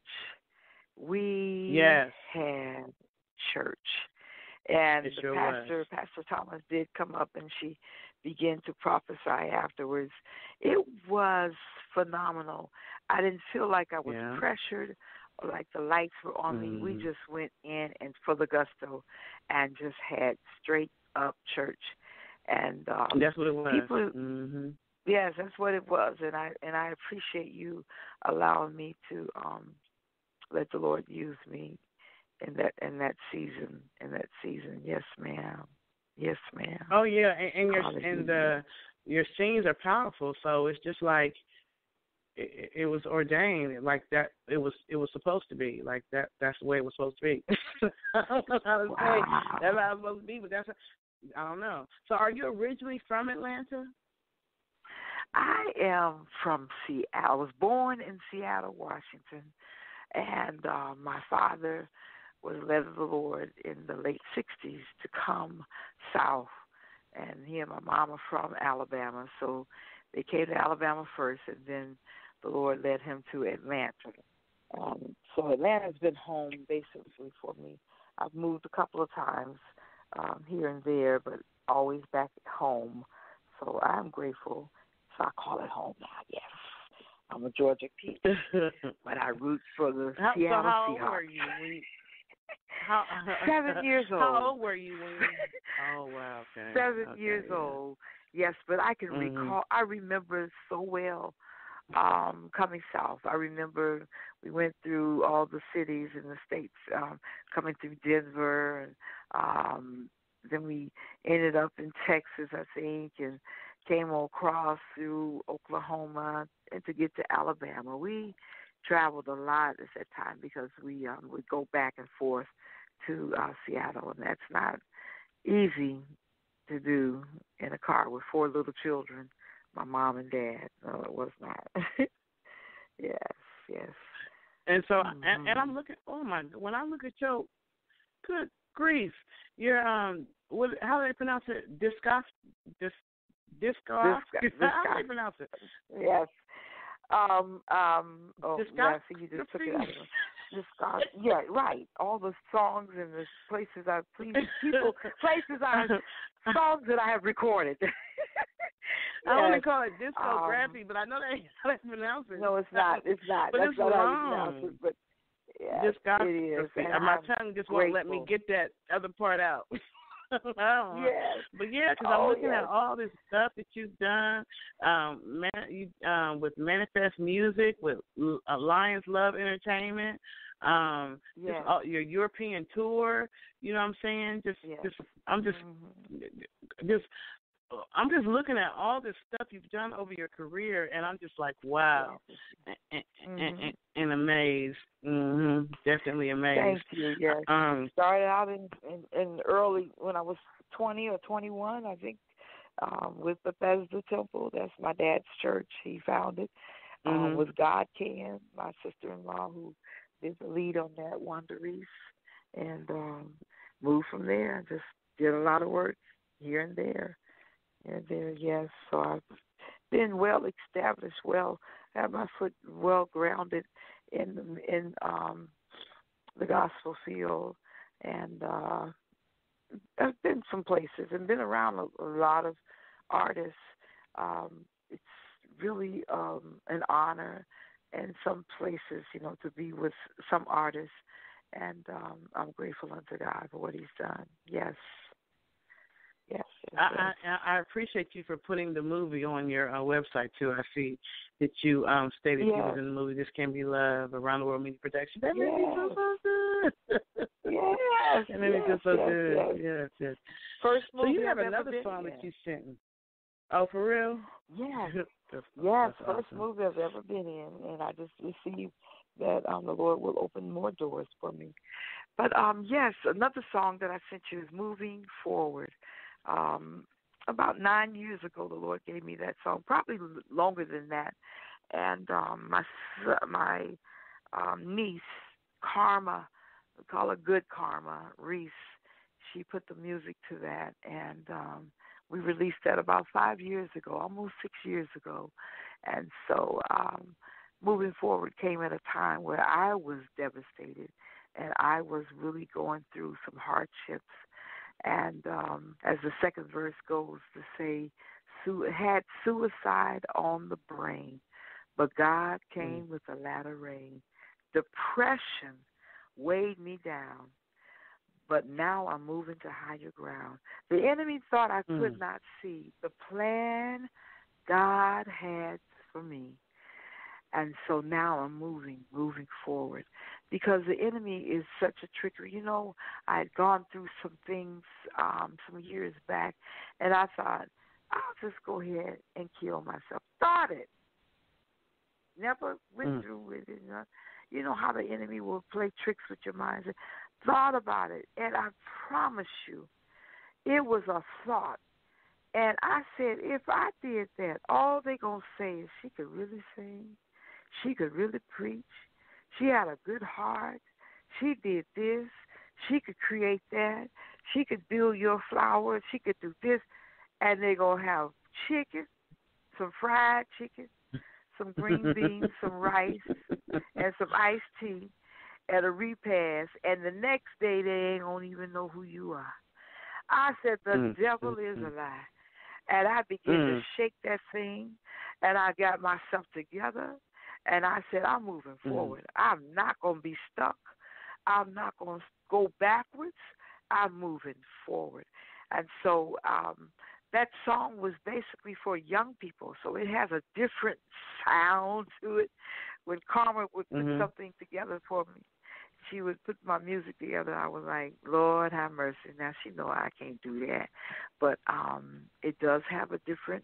We Yes. had church, and the pastor, was. Pastor Thomas, did come up and she began to prophesy afterwards. It was phenomenal. I didn't feel like I was Yeah. pressured or like the lights were on me. We Mhm. just went in and for the gusto and just had straight up church. And um, That's what it was. people- hmm yes, that's what it was. And I and I appreciate you allowing me to um let the Lord use me in that in that season. In that season. Yes, ma'am. Yes, ma'am. Oh yeah, and, and your and the your scenes are powerful. So it's just like it, it was ordained, like that. It was it was supposed to be like that. That's the way it was supposed to be. I don't know how to say that's how it's supposed to be, but that's I don't know. So are you originally from Atlanta? I am from Seattle. I was born in Seattle, Washington, and uh, my father was led of the Lord in the late '60s to come south, and he and my mom are from Alabama, so they came to Alabama first, and then the Lord led him to Atlanta. Um, so Atlanta's been home basically for me. I've moved a couple of times um, here and there, but always back at home. So I'm grateful. So I call it home now. Yes, I'm a Georgia Peach, but I root for the how, so Seattle how old Seahawks. were you? When you how, Seven years old. How old. old were you when? Oh wow, okay. Seven okay, years yeah. old. Yes, but I can Mhm. recall. I remember so well um coming south. I remember we went through all the cities in the states, um, coming through Denver, and um then we ended up in Texas, I think, and came all across through Oklahoma and to get to Alabama. We traveled a lot at that time because we um would go back and forth to uh Seattle and that's not easy to do in a car with four little children, my mom and dad. No, it was not. yes, yes. And so, and, and Mhm. I'm looking. Oh my! When I look at your, good grief, your um, what? How do they pronounce it? Discos, dis, discos. Disc- How do they pronounce it? Yes. Um, um, oh, Discos- yeah, so you just took it out me. Yeah, right. All the songs and the places I please people, places I, songs that I have recorded. I want to call it discography, Um, but I know that ain't how they pronounce it. No, it's not. It's not. But That's it's not how you wrong. pronounce it. But yeah, Discography. it is. And my I'm tongue just won't let me get that other part out. Yes. But yeah, because Oh, I'm looking yes. at all this stuff that you've done, um, man, you, um, with Manifest Music, with uh, Love Entertainment, Um, Yes. just all, your European tour. You know what I'm saying? Just, Yes. just I'm just, Mhm. just. I'm just looking at all this stuff you've done over your career, and I'm just like, wow, and, Mhm. and, and amazed. hmm Definitely amazed. Thank you. Yes. Um, started out in, in in early when I was twenty or twenty one, I think, um, with Bethesda Temple. That's my dad's church. He founded. Um, Mhm. with God Can, my sister in law who did the lead on that, Wanda Reese, and um moved from there. Just did a lot of work here and there. And there, yes. So I've been well established, well have my foot well grounded in in um the gospel field and uh I've been some places and been around a, a lot of artists. Um it's really um an honor in some places, you know, to be with some artists and um I'm grateful unto God for what he's done. Yes. Yes. Yes, I. I I appreciate you for putting the movie on your uh, website too. I see that you um stated you was in the movie This Can Be Love, Around the World Media Production. That made me feel so good. Yes, That made me feel so yes, good. yes. Yes, yes. First So movie you have I've ever another been song that you sent. me. Oh, for real? Yes. That's- Yes, that's first awesome. movie I've ever been in, and I just received that um the Lord will open more doors for me. But um yes, another song that I sent you is "Moving Forward." Um, about nine years ago, the Lord gave me that song, probably longer than that. And um my my um niece Karma, we call her Good Karma Reese. She put the music to that, and um we released that about five years ago, almost six years ago. And so um moving forward came at a time where I was devastated and I was really going through some hardships. And um as the second verse goes to say, su- had suicide on the brain, but God came with a latter rain. Depression weighed me down, but now I'm moving to higher ground. The enemy thought I could Mm. not see the plan God had for me. And so now I'm moving, moving forward. Because the enemy is such a trickery. You know, I had gone through some things um some years back and I thought, I'll just go ahead and kill myself. Thought it. Never went Mm. through with it. You know? you know how the enemy will play tricks with your mind. Thought about it. And I promise you, it was a thought. And I said, if I did that, all they going to say is she could really sing. She could really preach. She had a good heart. She did this. She could create that. She could build your flowers. She could do this. And they're going to have chicken, some fried chicken, some green beans, some rice, and some iced tea at a repast. And the next day, they ain't going to even know who you are. I said, the Mm, devil mm, is mm. a lie. And I began to Mm. shake that thing, and I got myself together, and I said, I'm moving Mm. forward. I'm not going to be stuck. I'm not going to go backwards. I'm moving forward. And so um, that song was basically for young people, so it has a different sound to it. When Karma would put Mhm. something together for me, she would put my music together. I was like, Lord have mercy. Now she know I can't do that, but um, it does have a different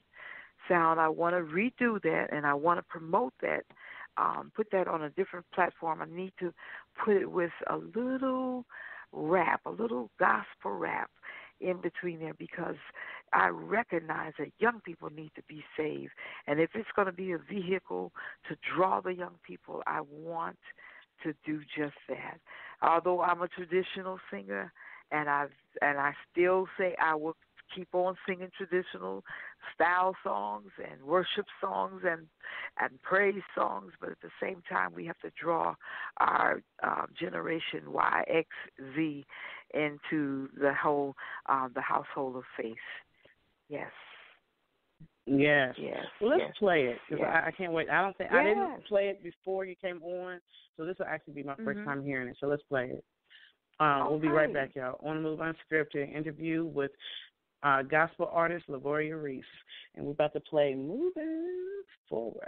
sound. I want to redo that, and I want to promote that. Um, put that on a different platform. I need to put it with a little rap, a little gospel rap in between there because I recognize that young people need to be saved. And if it's going to be a vehicle to draw the young people, I want to do just that. Although I'm a traditional singer and I and I still say I will keep on singing traditional style songs and worship songs and and praise songs, but at the same time we have to draw our um, generation Y X Z into the whole um, the household of faith. Yes, Yes. yes. Well, let's yes. play it because yes. I, I can't wait. I don't think I didn't play it before you came on, so this will actually be my 1st Mhm. time hearing it. So let's play it. Um, We'll be right back, y'all. On the Move Unscripted interview with uh, gospel artist Lavoria Reese. And we're about to play Moving Forward.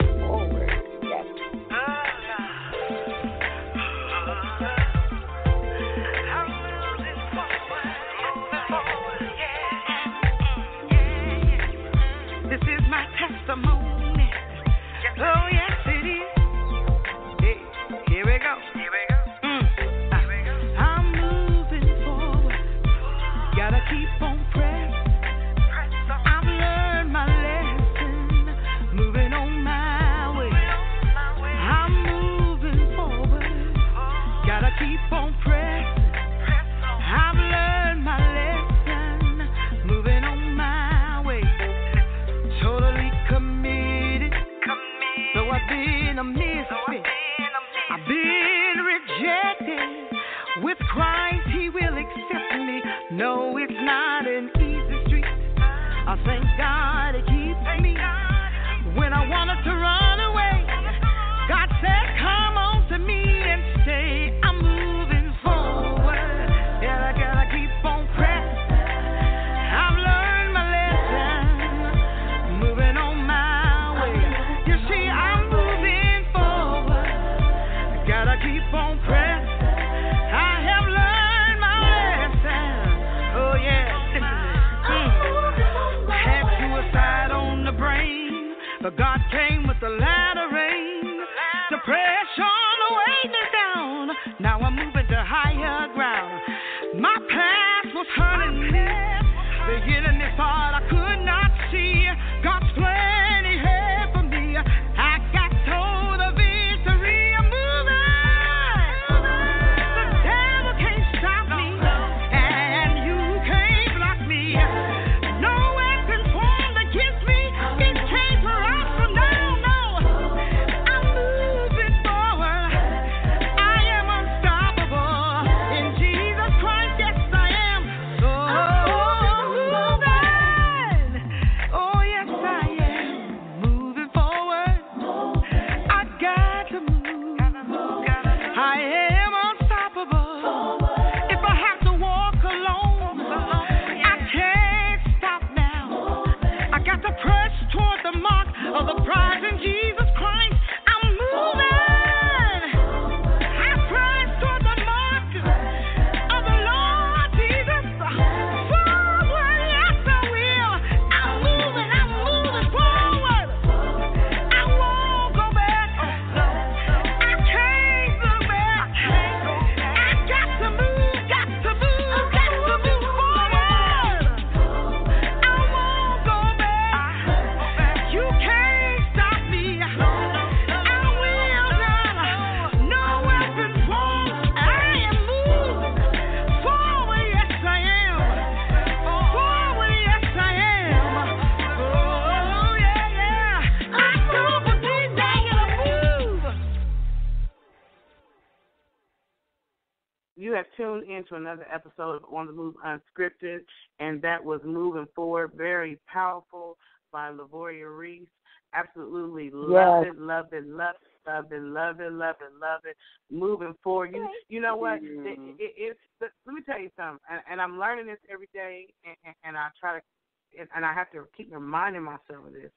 Forward. Yes. This is my testimony. Oh, yeah. With Enemy thought I You have tuned into another episode of On the Move Unscripted, and that was Moving Forward, very powerful by Lavoria Reese. Absolutely love Yes. it, love it, love it, love it, love it, love it, love it. Moving forward, you you know what? you. It, it, it's let me tell you something, and, and I'm learning this every day, and, and, and I try to, and, and I have to keep reminding myself of this.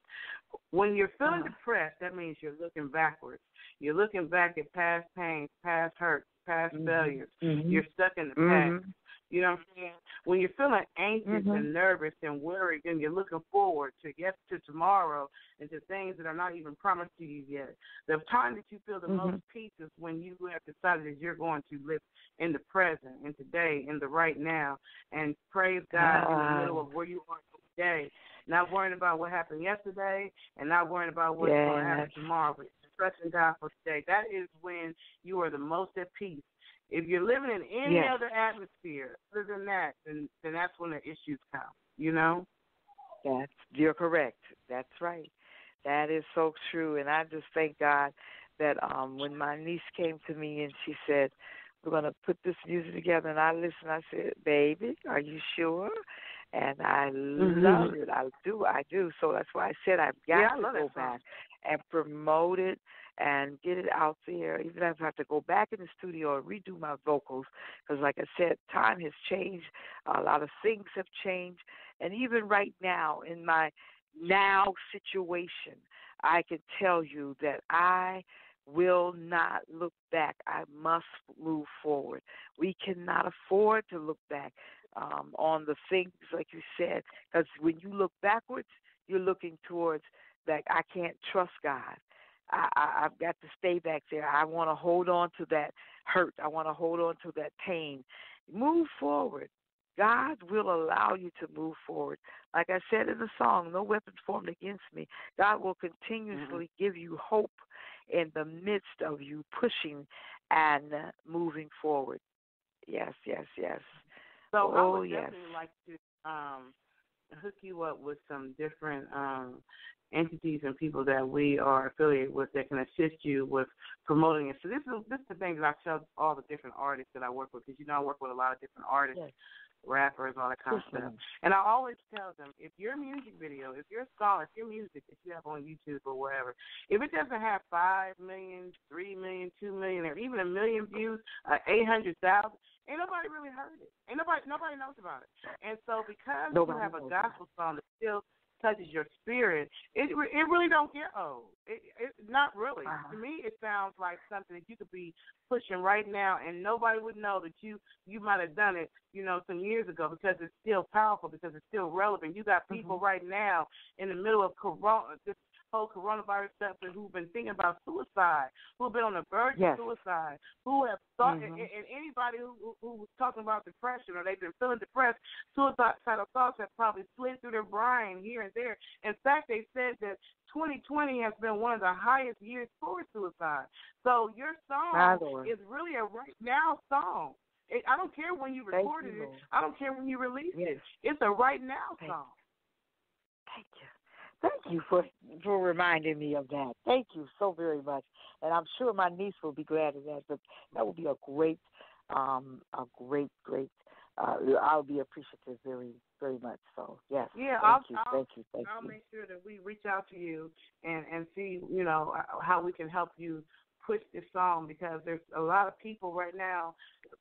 When you're feeling Uh-huh. depressed, that means you're looking backwards. You're looking back at past pains, past hurts, past Mhm. failures. Mhm. You're stuck in the past. Mhm. You know what I'm saying? When you're feeling anxious Mhm. and nervous and worried, and you're looking forward to yes to tomorrow and to things that are not even promised to you yet. The time that you feel the most peace is when you have decided that you're going to live in the present, in today, in the right now, and praise God in the middle of where you are today. Not worrying about what happened yesterday, and not worrying about what's going to happen tomorrow, but trusting God for today. That is when you are the most at peace. If you're living in any Yes. other atmosphere other than that, then then that's when the issues come. You know. That's you're correct. That's right. That is so true. And I just thank God that um when my niece came to me and she said, We're gonna put this music together and I listened, I said, Baby, are you sure? And I love it. I do, I do. So that's why I said I've got Yeah, to go back and promote it and get it out there. Even if I have to go back in the studio and redo my vocals, because like I said, time has changed. A lot of things have changed, and even right now in my now situation, I can tell you that I will not look back. I must move forward. We cannot afford to look back um, on the things, like you said, because when you look backwards, you're looking towards that I can't trust God. I, I, I've got to stay back there. I want to hold on to that hurt. I want to hold on to that pain. Move forward. God will allow you to move forward. Like I said in the song, no weapon formed against me. God will continuously give you hope in the midst of you pushing and moving forward. Yes, yes, yes. So oh, I would yes. definitely like to um hook you up with some different um entities and people that we are affiliated with that can assist you with promoting it. So this is this is the thing that I tell all the different artists that I work with because you know I work with a lot of different artists. Yes. Rappers, all that kind of stuff. And I always tell them if your music video, if your song, if your music that you have on YouTube or wherever, if it doesn't have five million, three million, two million, or even a million views, uh, eight hundred thousand, ain't nobody really heard it. Ain't nobody nobody knows about it. And so because Nobody you have a gospel song that still touches your spirit, it it really don't get old. It, it not really. Uh-huh. To me, it sounds like something that you could be pushing right now, and nobody would know that you you might have done it, you know, some years ago because it's still powerful because it's still relevant. You got people Mm-hmm. right now in the middle of corona, this whole coronavirus stuff, and who've been thinking about suicide, who've been on the verge Yes. of suicide, who have thought, Mhm. and, and anybody who, who who was talking about depression or they've been feeling depressed, suicidal thoughts have probably slid through their brain here and there. In fact, they said that 2020 has been one of the highest years for suicide. So your song is really a right now song. It, I don't care when you recorded you, it. I don't care when you released Yes. it. It's a right now Thank song. Thank you. Thank you for for reminding me of that. Thank you so very much. And I'm sure my niece will be glad of that. But that would be a great, um, a great, great. Uh, I'll be appreciative very, very much. So yes. Yeah, thank I'll- you, I'll- thank you, thank I'll you. make sure that we reach out to you and and see you know uh, how we can help you push this song because there's a lot of people right now.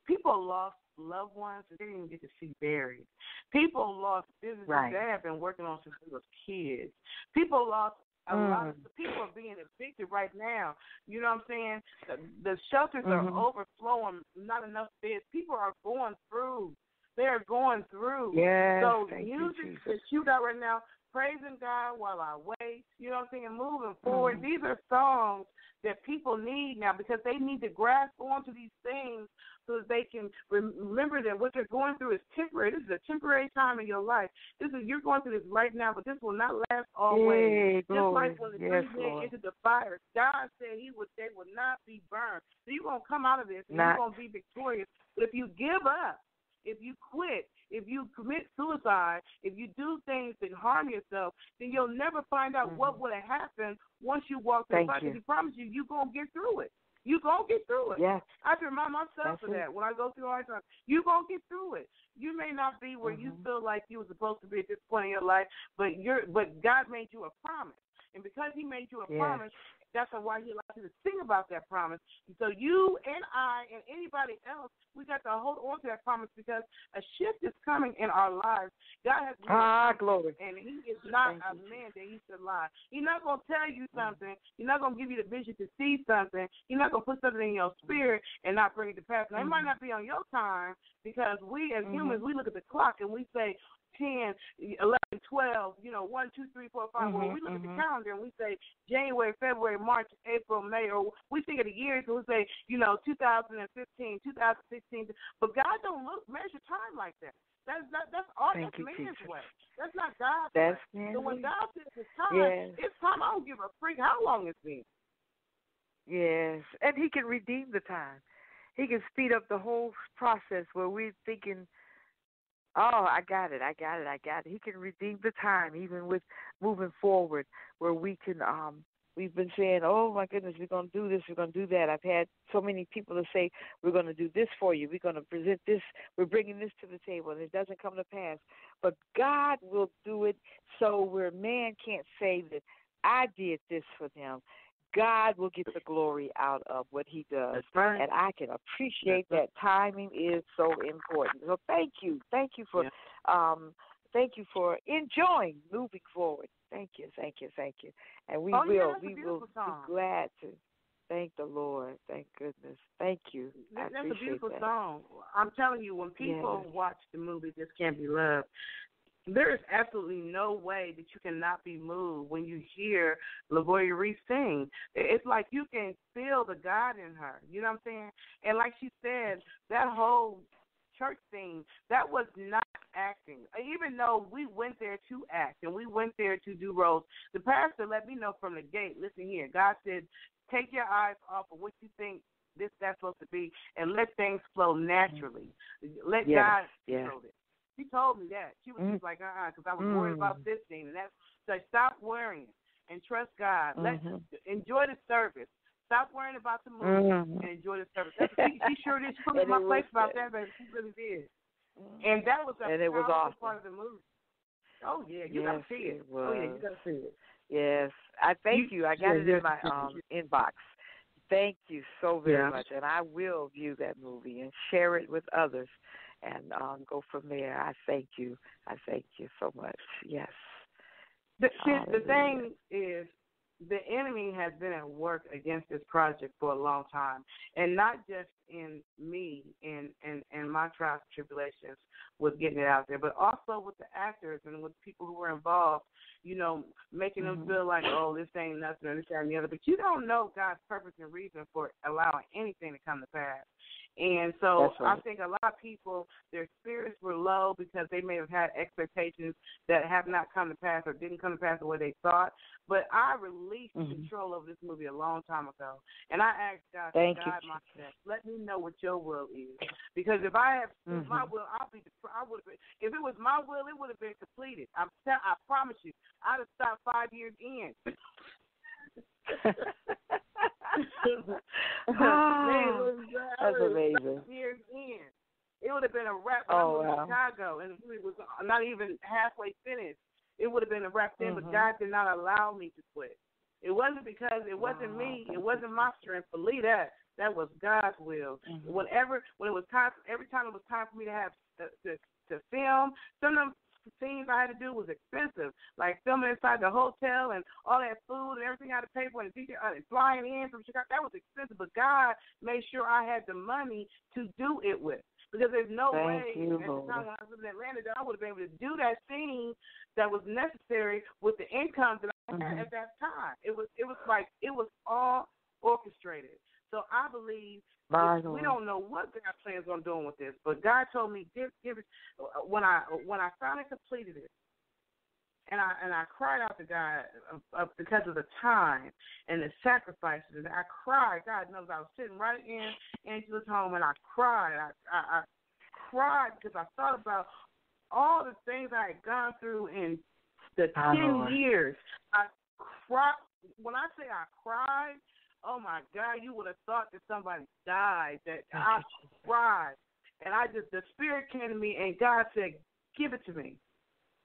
People lost loved ones and they didn't get to see buried. People lost businesses Right. they have been working on since they were kids. People lost. A lot of Mm. the people are being evicted right now. You know what I'm saying? The, the shelters Mhm. are overflowing. Not enough beds. People are going through. They are going through. Yes, So you, music Jesus. that you got right now, praising God while I wait, you know what I'm saying, moving forward. Mhm. These are songs that people need now because they need to grasp onto these things so that they can remember that what they're going through is temporary. This is a temporary time in your life. This is you're going through this right now, but this will not last always. Yay, Just like when the yes, three men Lord. entered the fire, God said He would they would not be burned. So you're gonna come out of this and Not- you're gonna be victorious. But if you give up, if you quit, if you commit suicide, if you do things that harm yourself, then you'll never find out what Mhm. would have happened once you walk through Thank the fire. 'Cause you. He promised you, you're gonna get through it. You gonna get through it. Yes. I remind myself That's of it. that when I go through hard times. You gonna get through it. You may not be where you Mhm. feel like you were supposed to be at this point in your life, but you're but God made you a promise. And because he made you a Yes. promise, that's why he allows you to sing about that promise. So you and I and anybody else, we got to hold on to that promise because a shift is coming in our lives. God has Ah, glory. and he is not Thank a you, man that he should lie. He's not gonna tell you something. He's not gonna give you the vision to see something. He's not gonna put something in your spirit and not bring it to pass. Now it might Mhm. not be on your time because we as Mhm. humans we look at the clock and we say 10, 11, 12, you know, 1, 2, 3, 4, 5. Well, Mhm, we look at mhm. the calendar and we say January, February, March, April, May, or we think of the years and we say, you know, 2015, 2016. But God don't look measure time like that. That's not, that's all Thank that's you, man's Jesus. way. That's not God's That's way. So when. God says it's time, Yes. it's time. I don't give a freak how long it's been. Yes, and he can redeem the time. He can speed up the whole process where we're thinking, "Oh, I got it, I got it, I got it." He can redeem the time, even with moving forward, where we can. um We've been saying, "Oh my goodness, we're going to do this, we're going to do that." I've had so many people to say, "We're going to do this for you, we're going to present this, we're bringing this to the table," and it doesn't come to pass. But God will do it so where man can't say that I did this for them. God will get the glory out of what He does, right. and I can appreciate that timing is so important. So thank you, thank you for, Yeah. um, thank you for enjoying moving forward. Thank you, thank you, thank you, and we Oh, will, a we will beautiful be glad to. Thank the Lord. Thank goodness. Thank you. That- That's a beautiful that. song. I'm telling you, when people Yes. watch the movie This Can't Be Love, there is absolutely no way that you cannot be moved when you hear Lavoria Reese sing. It's like you can feel the God in her. You know what I'm saying? And like she said, that whole church thing, that was not acting. Even though we went there to act and we went there to do roles, the pastor let me know from the gate, listen here, God said, take your eyes off of what you think this that's supposed to be and let things flow naturally. Let God yes. feel it. She told me that. She was Mm. just like, uh uh because I was worried about Mm. this thing. And that's, so stop worrying. and trust God. Mm-hmm. Enjoy the service. Stop worrying about the movie Mm-hmm. and enjoy the service. That's, she, she sure did. She put my place about that, baby. She really did. And that was a And it was awesome. part of the movie. Oh yeah, you Yes, gotta see it. it Oh yeah, you gotta see it. Yes, I thank You- you. I got yeah, it in my um inbox. Thank you so very Yeah. much, and I will view that movie and share it with others, and um go from there. I thank you. I thank you so much. Yes. The, see, the thing is, the enemy has been at work against this project for a long time, and not just in me and and and my trials and tribulations with getting it out there, but also with the actors and with people who were involved. You know, making Mhm. them feel like, oh, this ain't nothing, or this that, and the other. But you don't know God's purpose and reason for allowing anything to come to pass. And so right. I think a lot of people, their spirits were low because they may have had expectations that have not come to pass or didn't come to pass the way they thought. But I released Mhm. control over this movie a long time ago, and I asked God Thank to you, guide my Jesus. steps. Let me know what Your will is, because if I have Mhm. my will, I'll be. I would have been. If it was my will, it would have been completed. I'm. I promise you, I'd have stopped five years in. Ah, Man, it was- I That's amazing. Years in, it would have been a wrap. Oh, I wow. Chicago, and it was not even halfway finished. It would have been a wrap then, Mhm. but God did not allow me to quit. It wasn't because it wasn't Wow, me. It wasn't my strength. Believe that. That was God's will. Mhm. Whenever when it was time, every time it was time for me to have to, to, to film, some scenes I had to do was expensive, like filming inside the hotel and all that food and everything I had to pay for, and the teacher uh, flying in from Chicago. That was expensive, but God made sure I had the money to do it with. Because there's no Thank way you, at the time when I was in Atlanta that I would have been able to do that scene that was necessary with the income that I had Mhm. at that time. It was it was like it was all orchestrated. So I believe My we don't know what God plans on doing with this, but God told me give give it when I when I finally completed it, and I and I cried out to God uh, uh, because of the time and the sacrifices. And I cried. God knows I was sitting right in Angela's home, and I cried. I I, I cried because I thought about all the things I had gone through in the ten Lord. years. I cried. When I say I cried, oh my God, you would have thought that somebody died. That I cried, and I just the spirit came to me, and God said, "Give it to me.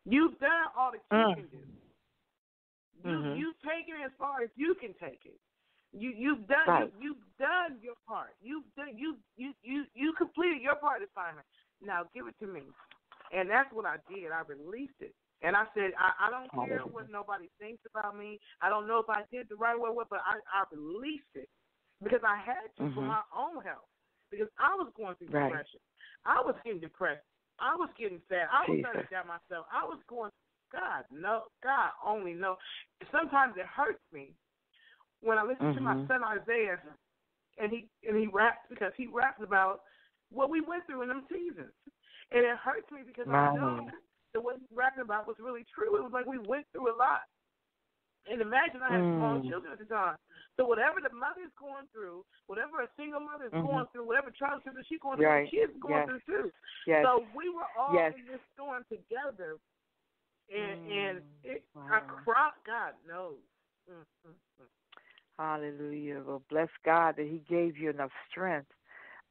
You've done all that you Mm. can do. You Mhm. you've taken it as far as you can take it. You you've done Right. you, you've done your part. You've done you you you you completed your part assignment. Now give it to me, and that's what I did. I released it. And I said, I, I don't care Hallelujah. what nobody thinks about me. I don't know if I did the right way, but I, I released it because I had to for Mhm. my own health. Because I was going through Right. depression. I was getting depressed. I was getting sad. I was starting to doubt myself. I was going, God, no, God only know. Sometimes it hurts me when I listen to my Mhm. son Isaiah, and he and he raps because he raps about what we went through in them seasons, and it hurts me because I know. That what he's rapping about was really true. It was like we went through a lot. And imagine I had small Mm. children at the time. So whatever the mother's going through, whatever a single mother's Mhm. going through, whatever child that she's going through, Right. she's going Yes. through too. Yes. So we were all Yes. in this storm together, and Mm. and it, I cried. God knows. Mm, mm, mm. Hallelujah. Well, bless God that He gave you enough strength,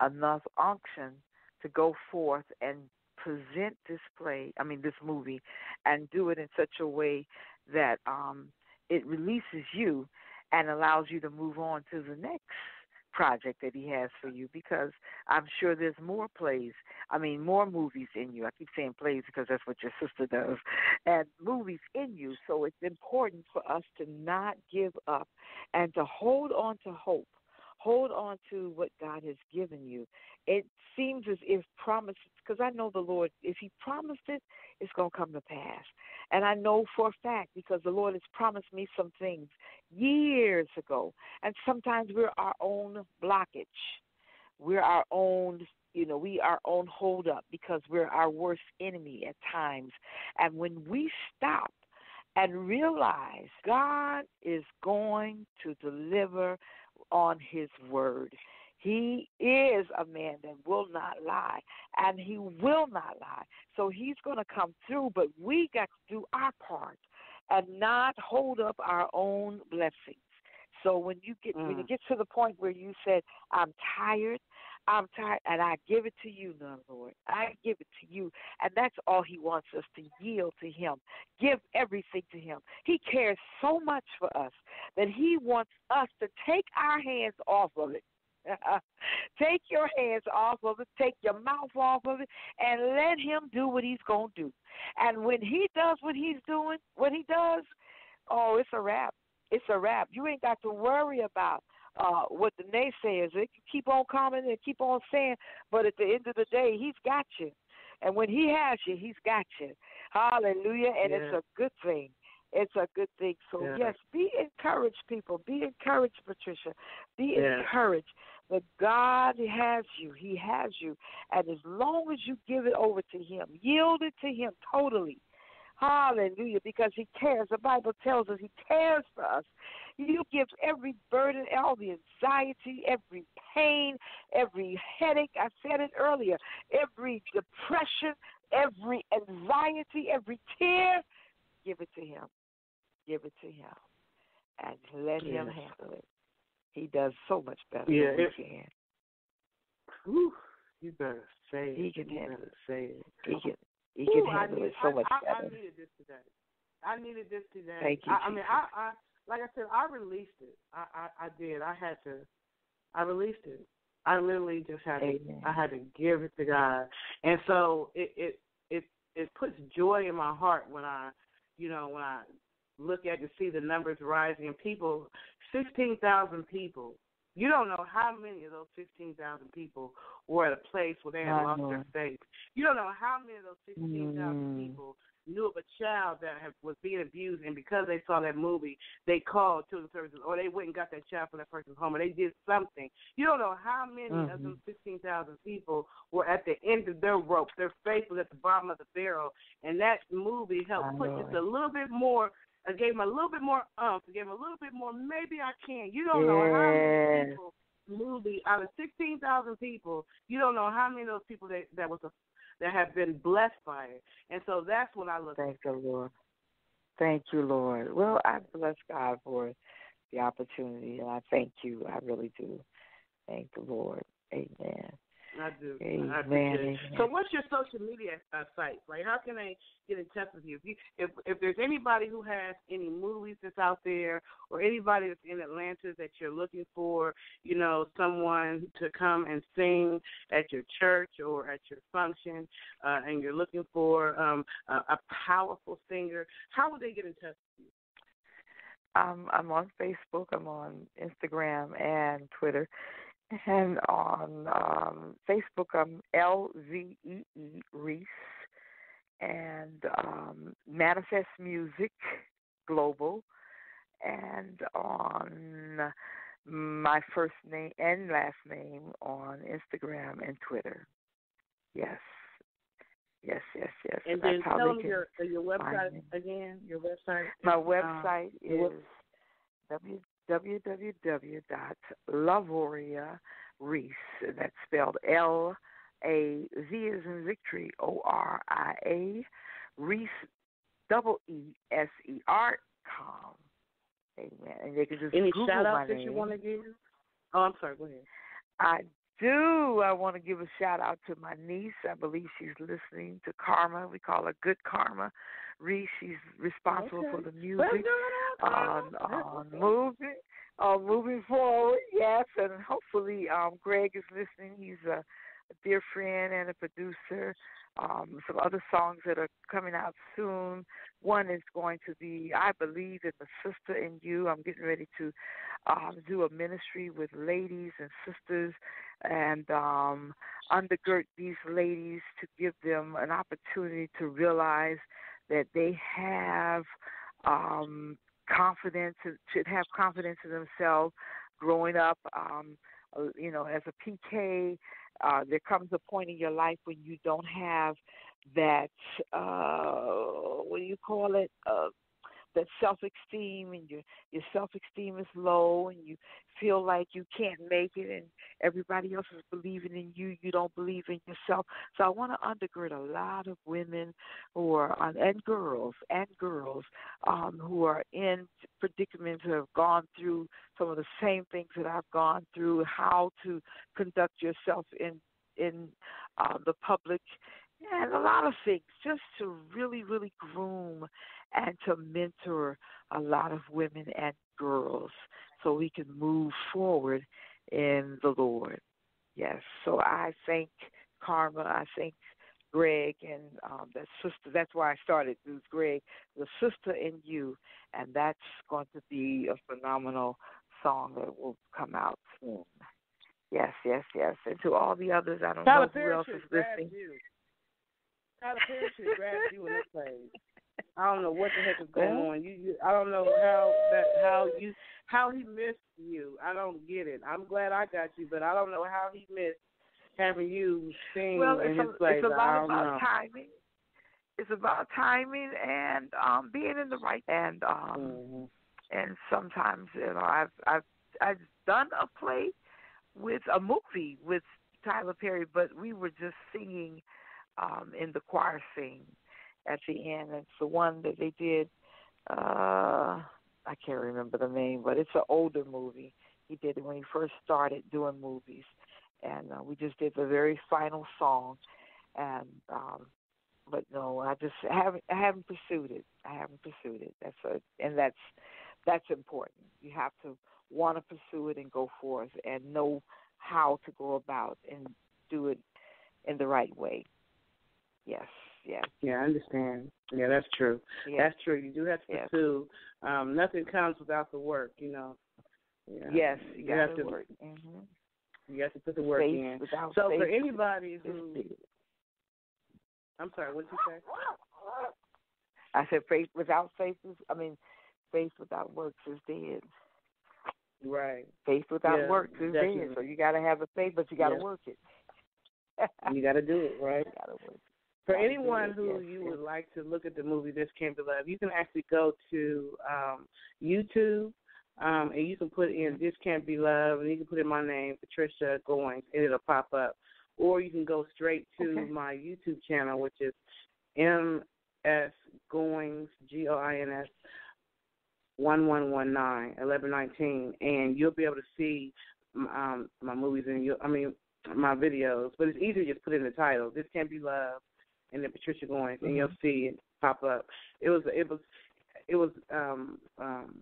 enough unction to go forth and present this play, I mean, this movie, and do it in such a way that um, it releases you and allows you to move on to the next project that He has for you because I'm sure there's more plays, I mean, more movies in you. I keep saying plays because that's what your sister does, and movies in you. So it's important for us to not give up and to hold on to hope. Hold on to what God has given you. It seems as if promises, because I know the Lord, if He promised it, it's going to come to pass. And I know for a fact because the Lord has promised me some things years ago. And sometimes we're our own blockage. We're our own, you know, we our own hold up because we're our worst enemy at times. And when we stop and realize God is going to deliver on his word. He is a man that will not lie, and he will not lie. So he's going to come through, but we got to do our part. and not hold up our own blessings. So when you get mm. when you get to the point where you said, "I'm tired," I'm tired, and I give it to you, Lord. I give it to you, and that's all He wants us to yield to Him. Give everything to Him. He cares so much for us that He wants us to take our hands off of it. take your hands off of it, take your mouth off of it, and let Him do what He's gonna do. And when He does what He's doing, what He does, oh, it's a wrap. It's a wrap. You ain't got to worry about uh, what the naysayers. They keep on commenting and keep on saying, but at the end of the day, he's got you. And when he has you, he's got you. Hallelujah. And yeah. it's a good thing. It's a good thing. So, yeah. yes, be encouraged, people. Be encouraged, Patricia. Be yeah. encouraged that God has you. He has you. And as long as you give it over to Him, yield it to Him totally. Hallelujah. Because He cares. The Bible tells us He cares for us. You give every burden, all the anxiety, every pain, every headache. I said it earlier. Every depression, every anxiety, every tear. Give it to Him. Give it to Him. And let yes. Him handle it. He does so much better yeah, than we can. Whew, you better say it. He can you handle it. Say it. He can. He can handle need, it so I, much I, better. I needed this today. I needed this today. Thank you. I, I mean, I, I like I said, I released it. I, I, I did. I had to. I released it. I literally just had Amen. to. I had to give it to God, and so it it it it puts joy in my heart when I, you know, when I look at to see the numbers rising and people, sixteen thousand people. You don't know how many of those fifteen thousand people were at a place where they had lost their faith. You don't know how many of those sixteen thousand mm. people knew of a child that have, was being abused, and because they saw that movie, they called children's services, or they went and got that child from that person's home, or they did something. You don't know how many mm-hmm. of them 15,000 people were at the end of their rope. Their faith was at the bottom of the barrel, and that movie helped put just a little bit more I gave him a little bit more umph, gave him a little bit more. Maybe I can. You don't know how many people movie out of sixteen thousand people. You don't know how many of those people that that was a that have been blessed by it. And so that's what I look Thank you, Lord. Thank you, Lord. Well, I bless God for the opportunity, and I thank you. I really do. Thank the Lord. Amen. I do. Amen. I appreciate So, what's your social media uh, sites? Like, how can they get in touch with you? If, you? if if there's anybody who has any movies that's out there, or anybody that's in Atlanta that you're looking for, you know, someone to come and sing at your church or at your function, uh, and you're looking for um, a, a powerful singer, how would they get in touch with you? Um, I'm on Facebook. I'm on Instagram and Twitter. And on um, Facebook, I'm L Z E E Reese, and um, Manifest Music Global, and on my first name and last name on Instagram and Twitter. Yes. Yes, yes, yes. And then tell them your your website again. Your website. My website um, is w www.lavoria Reese. That's spelled L A Z is in victory O R I A Reese double E S E R com. Amen. And they can just any Google shout outs that you want to give? Oh, I'm sorry. Go ahead. I do. I want to give a shout out to my niece. I believe she's listening to Karma. We call her Good Karma. Reese, she's responsible okay. for the music on on moving uh, moving forward. Yes, and hopefully um, Greg is listening. He's a, a dear friend and a producer. Um, some other songs that are coming out soon. One is going to be I Believe in the Sister in You. I'm getting ready to um, do a ministry with ladies and sisters and um, undergird these ladies to give them an opportunity to realize that they have um, confidence, should have confidence in themselves growing up. Um, uh, you know, as a PK, uh, there comes a point in your life when you don't have that, uh, what do you call it? Uh, that self esteem and your your self esteem is low and you feel like you can't make it and everybody else is believing in you, you don't believe in yourself. So I want to undergird a lot of women who are and girls and girls um, who are in predicaments who have gone through some of the same things that I've gone through, how to conduct yourself in in uh, the public and a lot of things just to really, really groom and to mentor a lot of women and girls so we can move forward in the Lord. Yes. So I thank Karma. I thank Greg and um, that sister. That's why I started. It was Greg, the sister in you, and that's going to be a phenomenal song that will come out soon. Yes, yes, yes. And to all the others, I don't Tyler know who else is listening. You. Tyler Perry should grab you in. I don't know what the heck is going on. You, you, I don't know how that how you how he missed you. I don't get it. I'm glad I got you, but I don't know how he missed having you sing well, in it's his a, place. It's a lot about know. timing. It's about timing and um being in the right and um Mm-hmm. and sometimes you know I've I've I've done a play with a movie with Tyler Perry, but we were just singing um in the choir scene at the end. It's the one that they did. uh I can't remember the name, but it's an older movie. He did it when he first started doing movies, and uh, we just did the very final song. And um but no, I just haven't I haven't pursued it. I haven't pursued it. That's a and that's that's important. You have to want to pursue it and go forth and know how to go about and do it in the right way. Yes, yes, Yeah, I understand. Yeah, that's true. yes. That's true. You do have to Yes. pursue. Um, nothing comes without the work, you know. Yeah. yes, you, you have to work. Mm-hmm. You have to put the work faith in. So for anybody who. I'm sorry, what did you say? I said faith without faith is I mean faith without works is dead. Right. Faith without Yeah, works is definitely. dead. So you got to have the faith, but you got to Yeah. work it. You got to do it, right? You got to work. For anyone who you would like to look at the movie This Can't Be Love, you can actually go to um, YouTube um, and you can put in This Can't Be Love and you can put in my name, Patricia Goins, and it'll pop up. Or you can go straight to Okay. my YouTube channel, which is M.S. Goins, G O I N S, 1119, 1119, and you'll be able to see um, my movies and you I mean my videos. But it's easy to just put in the title. This can't be love, and then Patricia Goins, and you'll see it pop up. It was it was it was um um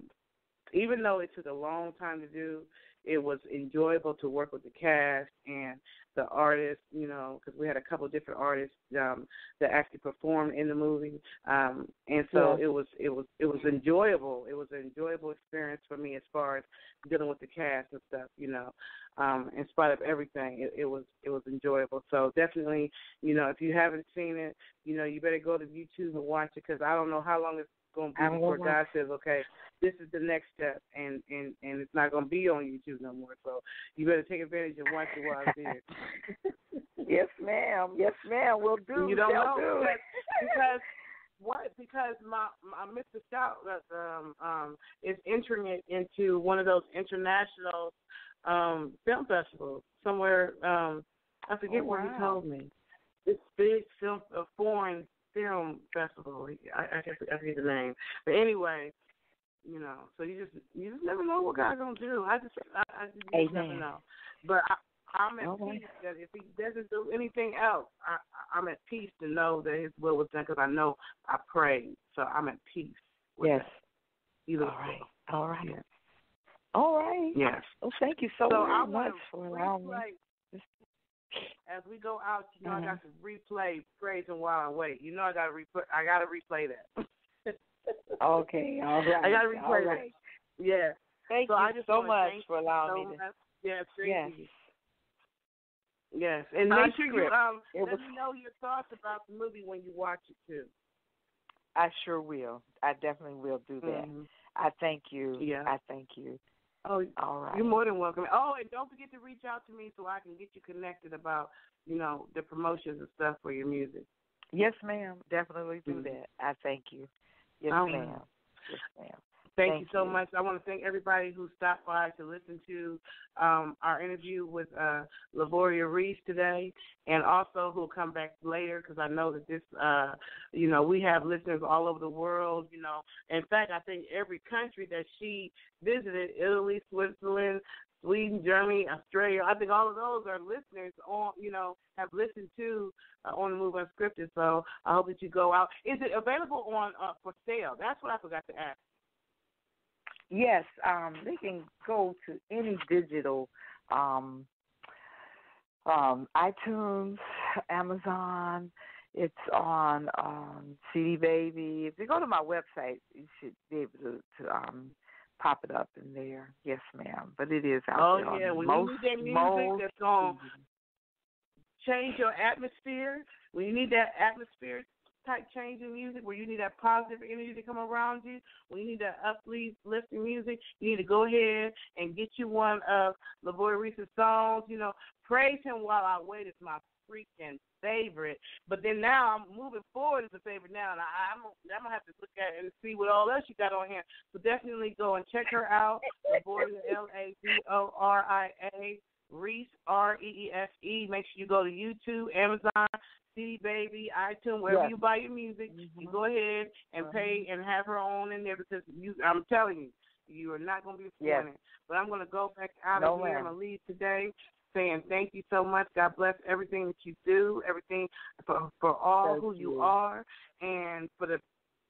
even though it took a long time to do, it was enjoyable to work with the cast and the artists, you know, because we had a couple different artists um, that actually performed in the movie, um, and so Yeah. it was it was it was enjoyable. It was an enjoyable experience for me as far as dealing with the cast and stuff, you know. Um, in spite of everything, it, it was it was enjoyable. So definitely, you know, if you haven't seen it, you know, you better go to YouTube and watch it because I don't know how long it's to be I'm before gonna God says, okay, this is the next step, and and and it's not going to be on YouTube no more. So you better take advantage watch it while it's there. Yes, ma'am. Yes, ma'am. We'll do. you don't know do. because, because what? Because my, my Mr. Shout um, um, is entering it into one of those international um, film festivals somewhere. Um, I forget Oh, where he told me. This big film, a foreign film festival. I, I can't I forget the name, but anyway. You know, so you just you just never know what God's gonna do. I just I, I just, just never know. But I, I'm at right. peace that if He doesn't do anything else, I, I'm at peace to know that His will was done because I know I prayed. So I'm at peace. With Yes. All right. All right. Yeah. All right. Yes. Well, thank you so, So very much for allowing me. As we go out. You know, I got to replay praise and while I wait. You know, I got to replay. I got to replay that. Okay. All right. I got to replay right. that. Yeah. Thank So you I just so much for allowing So me to. Yes. Thank Yes. you. Yes, and make sure you um It let was- me know your thoughts about the movie when you watch it too. I sure will. I definitely will do that. Mhm. I thank you. Yeah. I thank you. Oh, All right. you're more than welcome. Oh, and don't forget to reach out to me so I can get you connected about you know the promotions and stuff for your music. Yes, ma'am. Definitely do Mhm. that. I thank you. Yes, ma'am. Yes, ma'am. Thank, Thank you so you. much. I want to thank everybody who stopped by to listen to um, our interview with uh, Lavoria Reese today, and also who'll come back later because I know that this, uh, you know, we have listeners all over the world. You know, in fact, I think every country that she visited, Italy, Switzerland. Sweden, Germany, Australia. I think all of those are listeners on, you know, have listened to uh, on the Move Unscripted. So I hope that you go out. Is it available on uh, for sale? That's what I forgot to ask. Yes, um, they can go to any digital um, um, iTunes, Amazon. It's on um, CD Baby. If you go to my website, you should be able to, to um, pop it up in there. Yes, ma'am. But it is out Oh there. yeah, when most, you need that music most that's gonna change your atmosphere, when you need that atmosphere type change in music, where you need that positive energy to come around you, when you need that uplifting lifting music, you need to go ahead and get you one of Lavoria Reese's songs. You know, praise him while I wait is my freaking favorite. But then now I'm moving forward as a favorite now, and I, I'm I'm gonna have to look at it and see what all else you got on here. So definitely go and check her out. Lavoria L A V O R I A Reese R E E S E. Make sure you go to YouTube, Amazon, CD Baby, iTunes, wherever Yes. you buy your music. You Mhm. go ahead and pay and have her on in there because you. I'm telling you, you are not going to be Yes. disappointed. But I'm going to go back out No, of here. ma'am. I'm going to leave today saying thank you so much. God bless everything that you do, everything for for all Thank who you you. are, and for the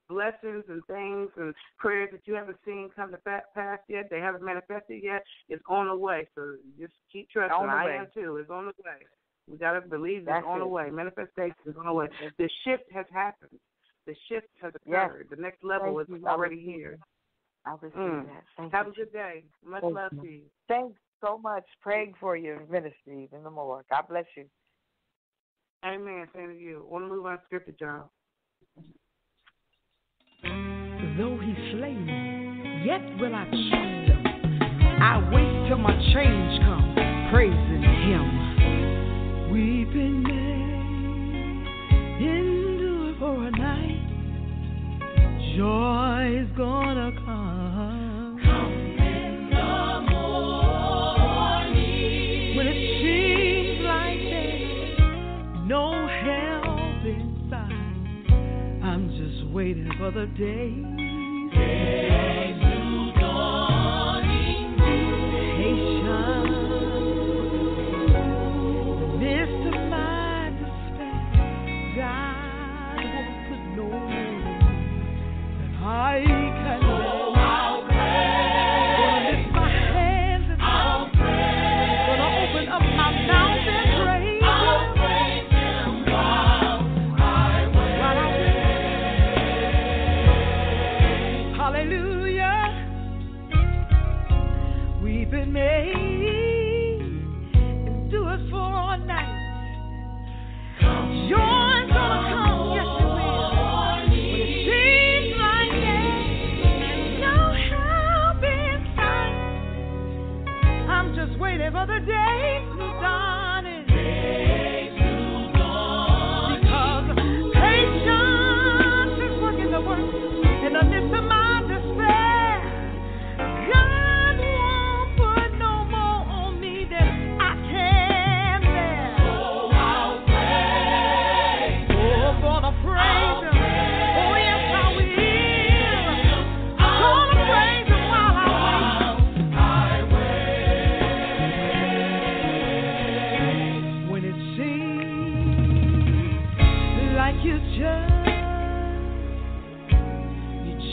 blessings and things and prayers that you haven't seen come to pass yet. They haven't manifested yet. It's on the way. So just keep trusting. On the I way. am too. It's on the way. We gotta believe it's That's on the way. Manifestation is on the way. The shift has happened. The shift has Yes. occurred. The next level Thank is you. Already receive here. I receive Mm. that. Thank Have you. a good day. Much Thank love you. to you. Thanks so much. Praying for your ministry even the more. God bless you. Amen. Same to you. Want to move on scripted, y'all. Though he slay me, yet will I trust him. I wait till my change comes, praising him. Weeping may endure for a night, joy's gonna come. When it seems like there's no help inside, I'm just waiting for the day.